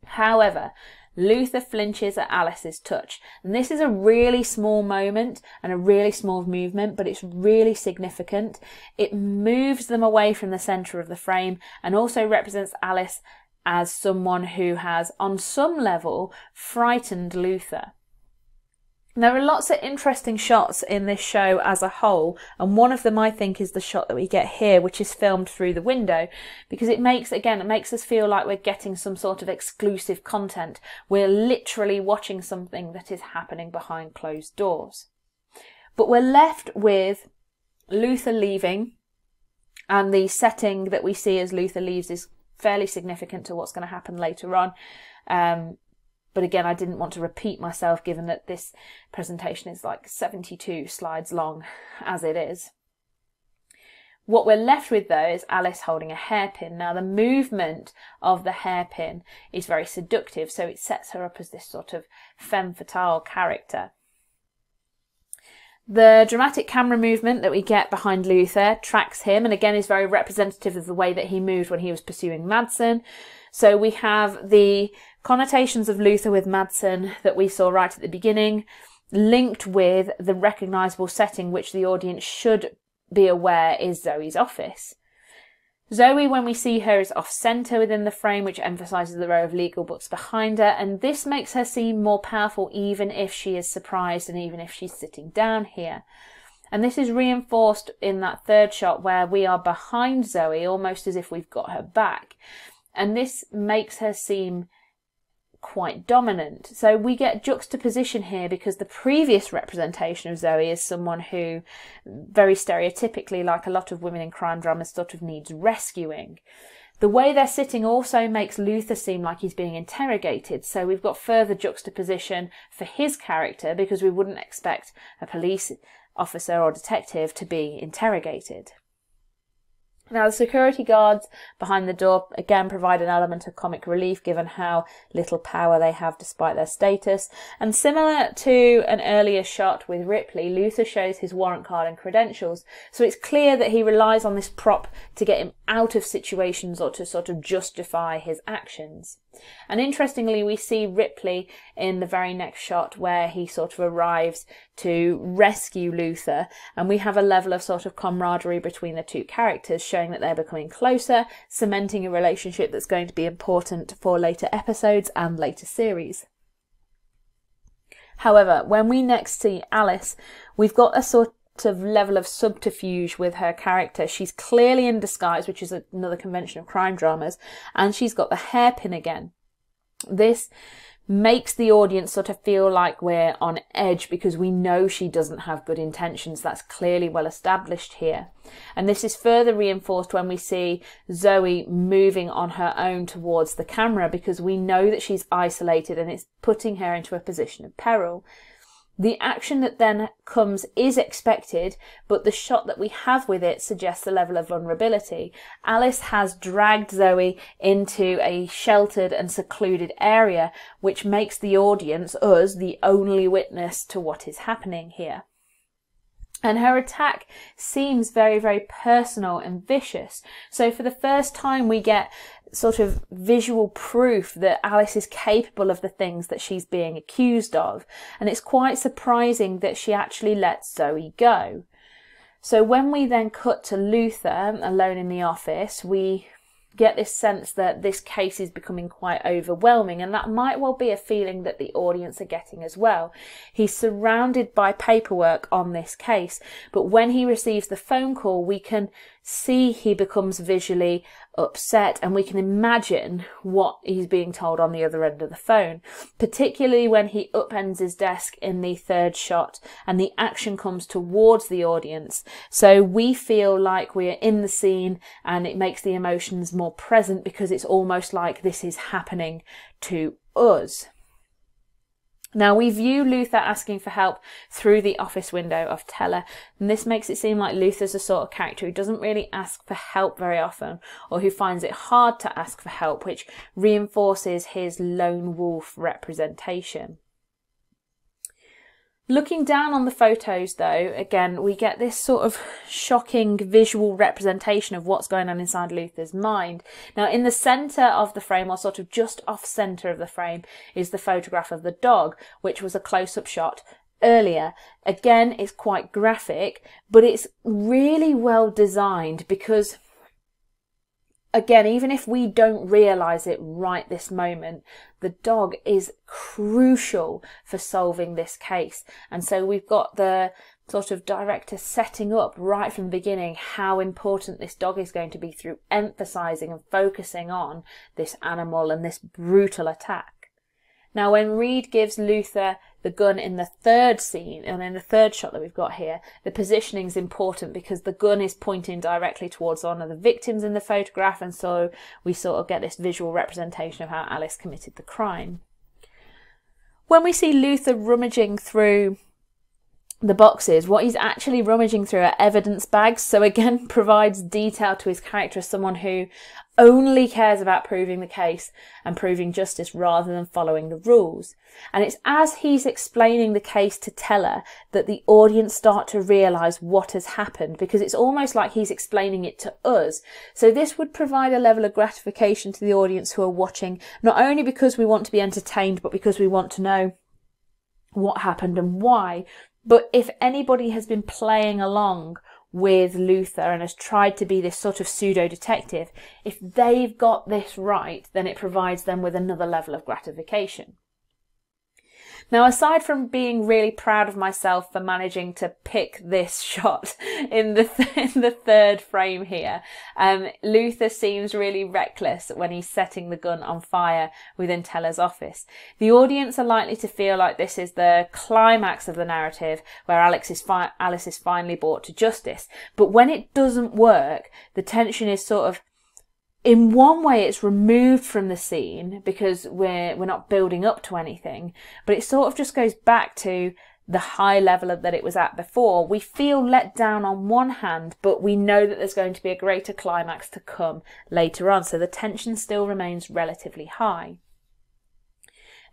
However, Luther flinches at Alice's touch. And this is a really small moment and a really small movement, but it's really significant. It moves them away from the centre of the frame and also represents Alice as someone who has, on some level, frightened Luther. There are lots of interesting shots in this show as a whole, and one of them I think is the shot that we get here, which is filmed through the window, because it makes, again, it makes us feel like we're getting some sort of exclusive content. We're literally watching something that is happening behind closed doors. But we're left with Luther leaving, and the setting that we see as Luther leaves is fairly significant to what's going to happen later on. Um, but again, I didn't want to repeat myself given that this presentation is like 72 slides long as it is. What we're left with though is Alice holding a hairpin. Now the movement of the hairpin is very seductive, so it sets her up as this sort of femme fatale character. The dramatic camera movement that we get behind Luther tracks him and again is very representative of the way that he moved when he was pursuing Madsen. So we have the connotations of Luther with Madsen that we saw right at the beginning, linked with the recognisable setting which the audience should be aware is Zoe's office. Zoe, when we see her, is off centre within the frame, which emphasises the row of legal books behind her, and this makes her seem more powerful even if she is surprised and even if she's sitting down here. And this is reinforced in that third shot where we are behind Zoe, almost as if we've got her back. And this makes her seem quite dominant. So we get juxtaposition here because the previous representation of Zoe is someone who, very stereotypically, like a lot of women in crime dramas, sort of needs rescuing. The way they're sitting also makes Luther seem like he's being interrogated, so we've got further juxtaposition for his character because we wouldn't expect a police officer or detective to be interrogated. Now, the security guards behind the door again provide an element of comic relief given how little power they have despite their status. And similar to an earlier shot with Ripley, Luther shows his warrant card and credentials. So it's clear that he relies on this prop to get him out of situations or to sort of justify his actions. And interestingly, we see Ripley in the very next shot where he sort of arrives to rescue Luther, and we have a level of sort of camaraderie between the two characters, showing that they're becoming closer, cementing a relationship that's going to be important for later episodes and later series. However, when we next see Alice, we've got a sort of level of subterfuge with her character. She's clearly in disguise, which is another convention of crime dramas, and she's got the hairpin again. This makes the audience sort of feel like we're on edge because we know she doesn't have good intentions. That's clearly well established here. And this is further reinforced when we see Zoe moving on her own towards the camera because we know that she's isolated and it's putting her into a position of peril. The action that then comes is expected, but the shot that we have with it suggests a level of vulnerability. Alice has dragged Zoe into a sheltered and secluded area, which makes the audience, us, the only witness to what is happening here. And her attack seems very, very personal and vicious. So for the first time, we get sort of visual proof that Alice is capable of the things that she's being accused of. And it's quite surprising that she actually lets Zoe go. So when we then cut to Luther alone in the office, we get this sense that this case is becoming quite overwhelming, and that might well be a feeling that the audience are getting as well. He's surrounded by paperwork on this case, but when he receives the phone call, we can see he becomes visually upset and we can imagine what he's being told on the other end of the phone, particularly when he upends his desk in the third shot and the action comes towards the audience. So we feel like we're in the scene and it makes the emotions more present because it's almost like this is happening to us. Now we view Luther asking for help through the office window of Teller, and this makes it seem like Luther's the sort of character who doesn't really ask for help very often, or who finds it hard to ask for help, which reinforces his lone wolf representation. Looking down on the photos though, again, we get this sort of shocking visual representation of what's going on inside Luther's mind. Now in the centre of the frame, or sort of just off centre of the frame, is the photograph of the dog, which was a close-up shot earlier. Again, it's quite graphic, but it's really well designed because again, even if we don't realize it right this moment, the dog is crucial for solving this case. And so we've got the sort of director setting up right from the beginning how important this dog is going to be through emphasizing and focusing on this animal and this brutal attack. Now, when Reed gives Luther the gun in the third scene and in the third shot that we've got here, the positioning is important because the gun is pointing directly towards one of the victims in the photograph, and so we sort of get this visual representation of how Alice committed the crime. When we see Luther rummaging through the boxes, what he's actually rummaging through are evidence bags. So again, provides detail to his character as someone who only cares about proving the case and proving justice rather than following the rules. And it's as he's explaining the case to Teller that the audience start to realize what has happened because it's almost like he's explaining it to us. So this would provide a level of gratification to the audience who are watching, not only because we want to be entertained, but because we want to know what happened and why. But if anybody has been playing along with Luther and has tried to be this sort of pseudo detective, if they've got this right, then it provides them with another level of gratification. Now, aside from being really proud of myself for managing to pick this shot in the, th- in the third frame here, um, Luther seems really reckless when he's setting the gun on fire within Teller's office. The audience are likely to feel like this is the climax of the narrative where Alex is Alice is finally brought to justice. But when it doesn't work, the tension is sort of in one way it's removed from the scene because we're we're not building up to anything but it sort of just goes back to the high level that it was at before. We feel let down on one hand but we know that there's going to be a greater climax to come later on so the tension still remains relatively high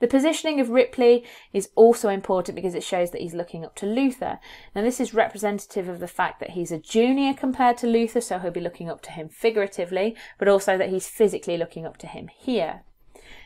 the positioning of Ripley is also important because it shows that he's looking up to Luther. Now, this is representative of the fact that he's a junior compared to Luther, so he'll be looking up to him figuratively, but also that he's physically looking up to him here.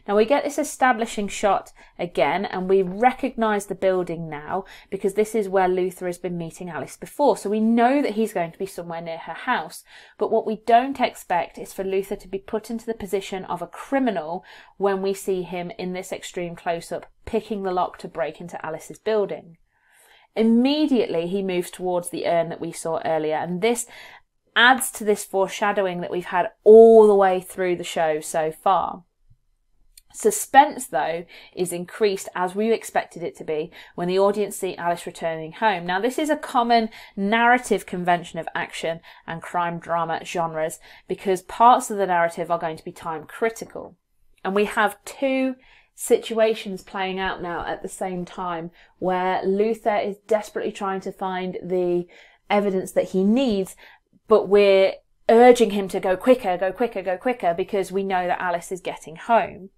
Now we get this establishing shot again and we recognise the building now because this is where Luther has been meeting Alice before. So we know that he's going to be somewhere near her house. But what we don't expect is for Luther to be put into the position of a criminal when we see him in this extreme close up picking the lock to break into Alice's building. Immediately he moves towards the urn that we saw earlier and this adds to this foreshadowing that we've had all the way through the show so far. Suspense, though, is increased as we expected it to be when the audience see Alice returning home. Now, this is a common narrative convention of action and crime drama genres because parts of the narrative are going to be time critical. And we have two situations playing out now at the same time where Luther is desperately trying to find the evidence that he needs, but we're urging him to go quicker, go quicker, go quicker because we know that Alice is getting home.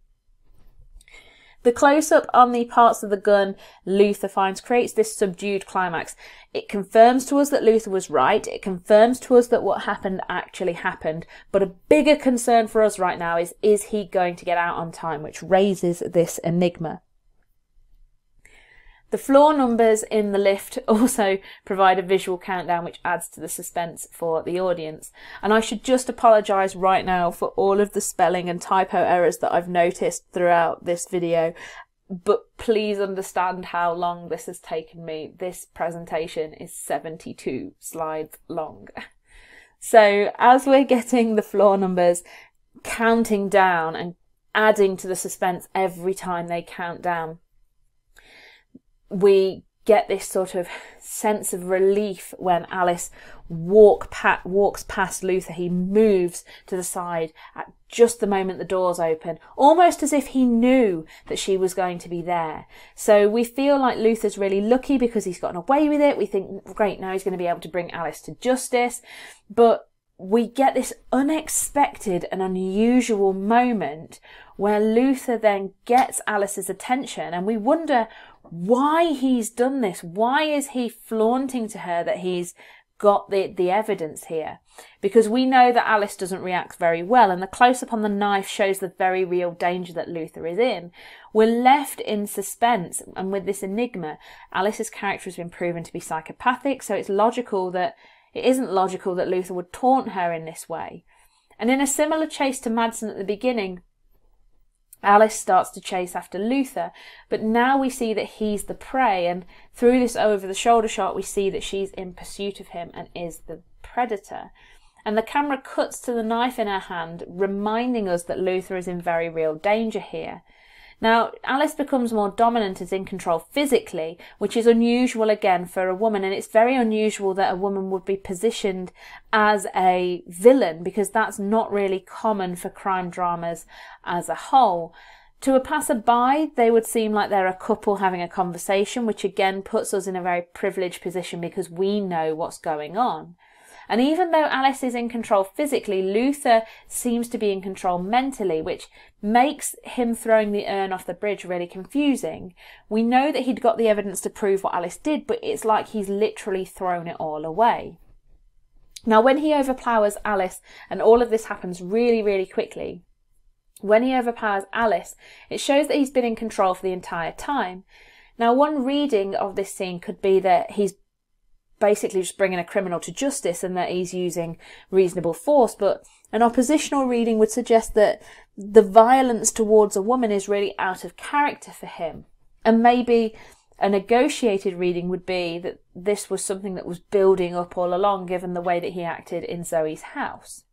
The close up on the parts of the gun Luther finds creates this subdued climax. It confirms to us that Luther was right. It confirms to us that what happened actually happened. But a bigger concern for us right now is, is he going to get out on time, which raises this enigma. The floor numbers in the lift also provide a visual countdown which adds to the suspense for the audience. And I should just apologise right now for all of the spelling and typo errors that I've noticed throughout this video. But please understand how long this has taken me. This presentation is 72 slides long. So as we're getting the floor numbers counting down and adding to the suspense every time they count down, we get this sort of sense of relief when Alice walk pa- walks past Luther. He moves to the side at just the moment the doors open, almost as if he knew that she was going to be there. So we feel like Luther's really lucky because he's gotten away with it. We think, great, now he's going to be able to bring Alice to justice. But we get this unexpected and unusual moment where Luther then gets Alice's attention and we wonder why he's done this. Why is he flaunting to her that he's got the, the evidence here? Because we know that Alice doesn't react very well, and the close up on the knife shows the very real danger that Luther is in. We're left in suspense, and with this enigma, Alice's character has been proven to be psychopathic, so it's logical that it isn't logical that Luther would taunt her in this way. And in a similar chase to Madsen at the beginning, Alice starts to chase after Luther, but now we see that he's the prey, and through this over the shoulder shot, we see that she's in pursuit of him and is the predator. And the camera cuts to the knife in her hand, reminding us that Luther is in very real danger here. Now, Alice becomes more dominant as in control physically, which is unusual again for a woman, and it's very unusual that a woman would be positioned as a villain because that's not really common for crime dramas as a whole. To a passerby, they would seem like they're a couple having a conversation, which again puts us in a very privileged position because we know what's going on. And even though Alice is in control physically, Luther seems to be in control mentally, which makes him throwing the urn off the bridge really confusing. We know that he'd got the evidence to prove what Alice did, but it's like he's literally thrown it all away. Now, when he overpowers Alice, and all of this happens really, really quickly, when he overpowers Alice, it shows that he's been in control for the entire time. Now, one reading of this scene could be that he's basically just bringing a criminal to justice and that he's using reasonable force. But an oppositional reading would suggest that the violence towards a woman is really out of character for him. And maybe a negotiated reading would be that this was something that was building up all along, given the way that he acted in Zoe's house.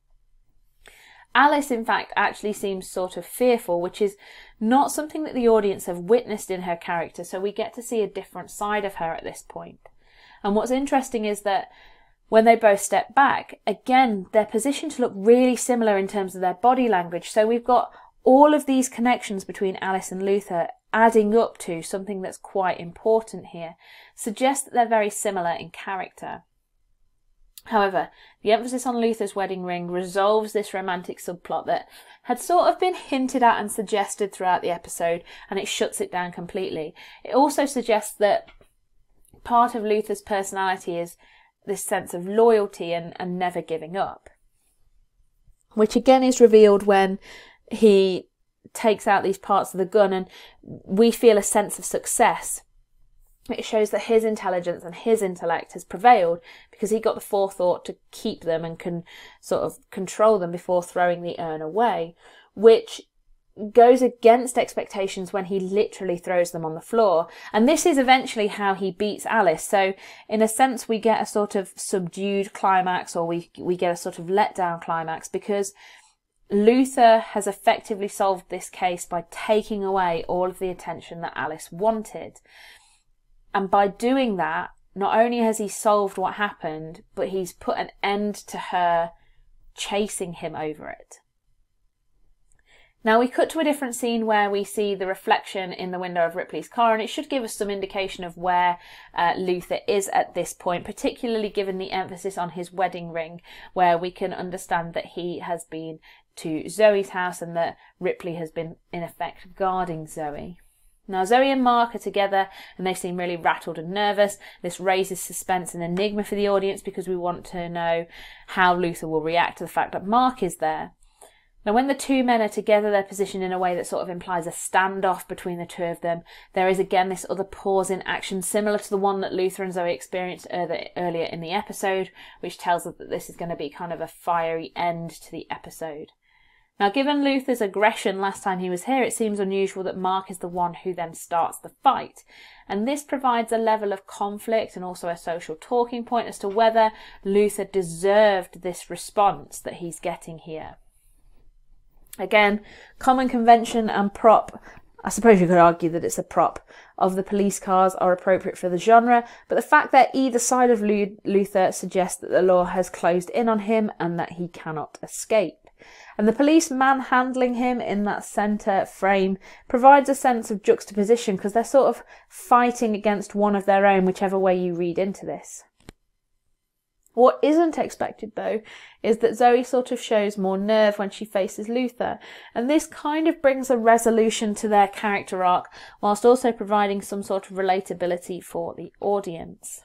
Alice, in fact, actually seems sort of fearful, which is not something that the audience have witnessed in her character, so we get to see a different side of her at this point. And what's interesting is that when they both step back, again, they're positioned to look really similar in terms of their body language. So we've got all of these connections between Alice and Luther adding up to something that's quite important here, suggest that they're very similar in character. However, the emphasis on Luther's wedding ring resolves this romantic subplot that had sort of been hinted at and suggested throughout the episode, and it shuts it down completely. It also suggests that part of Luther's personality is this sense of loyalty and, and never giving up, which again is revealed when he takes out these parts of the gun and we feel a sense of success. It shows that his intelligence and his intellect has prevailed because he got the forethought to keep them and can sort of control them before throwing the urn away, which goes against expectations when he literally throws them on the floor. And this is eventually how he beats Alice. So in a sense, we get a sort of subdued climax or we, we get a sort of letdown climax because Luther has effectively solved this case by taking away all of the attention that Alice wanted. And by doing that, not only has he solved what happened, but he's put an end to her chasing him over it. Now we cut to a different scene where we see the reflection in the window of Ripley's car, and it should give us some indication of where uh, Luther is at this point, particularly given the emphasis on his wedding ring, where we can understand that he has been to Zoe's house and that Ripley has been, in effect, guarding Zoe. Now, Zoe and Mark are together and they seem really rattled and nervous. This raises suspense and enigma for the audience because we want to know how Luther will react to the fact that Mark is there. Now, when the two men are together, they're positioned in a way that sort of implies a standoff between the two of them. There is again this other pause in action, similar to the one that Luther and Zoe experienced earlier in the episode, which tells us that this is going to be kind of a fiery end to the episode. Now, given Luther's aggression last time he was here, it seems unusual that Mark is the one who then starts the fight. And this provides a level of conflict and also a social talking point as to whether Luther deserved this response that he's getting here. Again, common convention and prop. I suppose you could argue that it's a prop of the police cars are appropriate for the genre, but the fact that either side of Luther suggests that the law has closed in on him and that he cannot escape. And the police manhandling him in that centre frame provides a sense of juxtaposition because they're sort of fighting against one of their own, whichever way you read into this. What isn't expected though is that Zoe sort of shows more nerve when she faces Luther, and this kind of brings a resolution to their character arc whilst also providing some sort of relatability for the audience.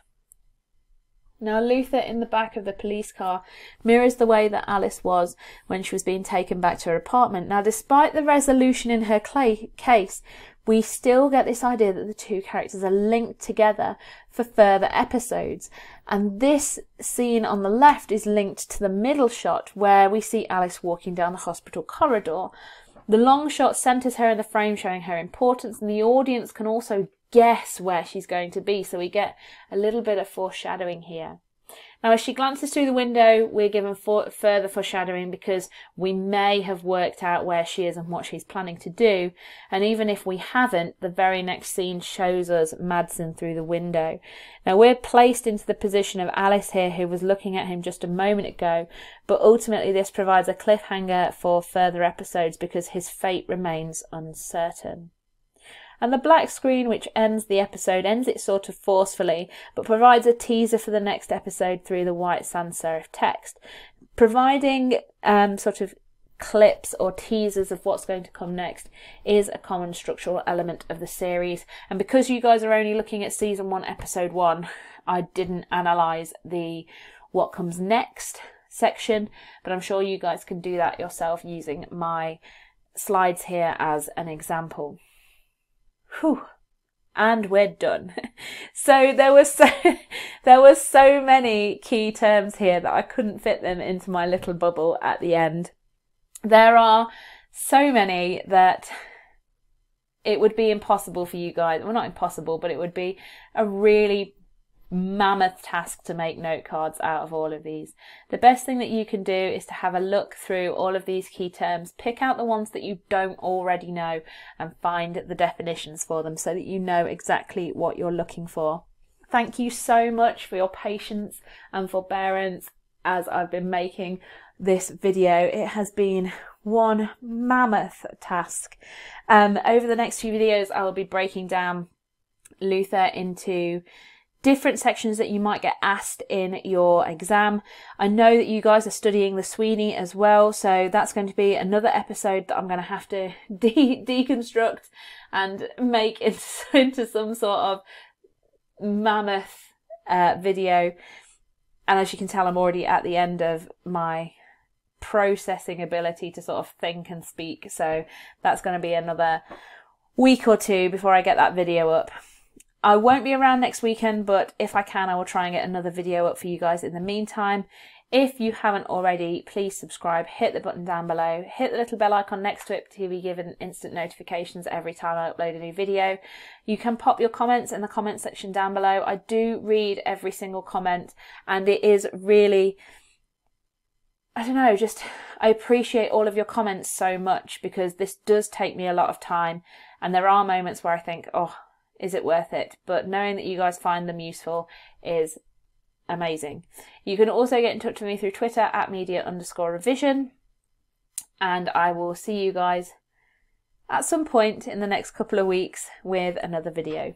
Now, Luther in the back of the police car mirrors the way that Alice was when she was being taken back to her apartment. Now, despite the resolution in her clay- case, we still get this idea that the two characters are linked together for further episodes. And this scene on the left is linked to the middle shot where we see Alice walking down the hospital corridor. The long shot centers her in the frame, showing her importance, and the audience can also guess where she's going to be. So we get a little bit of foreshadowing here. Now, as she glances through the window, we're given for- further foreshadowing because we may have worked out where she is and what she's planning to do. And even if we haven't, the very next scene shows us Madsen through the window. Now, we're placed into the position of Alice here, who was looking at him just a moment ago, but ultimately this provides a cliffhanger for further episodes because his fate remains uncertain. And the black screen, which ends the episode, ends it sort of forcefully, but provides a teaser for the next episode through the white sans serif text, providing um, sort of clips or teasers of what's going to come next is a common structural element of the series. And because you guys are only looking at season one, episode one, I didn't analyze the what comes next section, but I'm sure you guys can do that yourself using my slides here as an example. Whew. And we're done. so there were so there were so many key terms here that I couldn't fit them into my little bubble at the end. There are so many that it would be impossible for you guys. Well, not impossible, but it would be a really mammoth task to make note cards out of all of these. The best thing that you can do is to have a look through all of these key terms, pick out the ones that you don't already know and find the definitions for them so that you know exactly what you're looking for. Thank you so much for your patience and forbearance as I've been making this video. It has been one mammoth task. Um, over the next few videos, I will be breaking down Luther into different sections that you might get asked in your exam. I know that you guys are studying the Sweeney as well, so that's going to be another episode that I'm going to have to de- deconstruct and make into, into some sort of mammoth uh, video. And as you can tell, I'm already at the end of my processing ability to sort of think and speak. So that's going to be another week or two before I get that video up. I won't be around next weekend, but if I can, I will try and get another video up for you guys in the meantime. If you haven't already, please subscribe, hit the button down below, hit the little bell icon next to it to be given instant notifications every time I upload a new video. You can pop your comments in the comment section down below. I do read every single comment and it is really, I don't know, just I appreciate all of your comments so much because this does take me a lot of time and there are moments where I think, oh, is it worth it? But knowing that you guys find them useful is amazing. You can also get in touch with me through Twitter at media underscore revision. And I will see you guys at some point in the next couple of weeks with another video.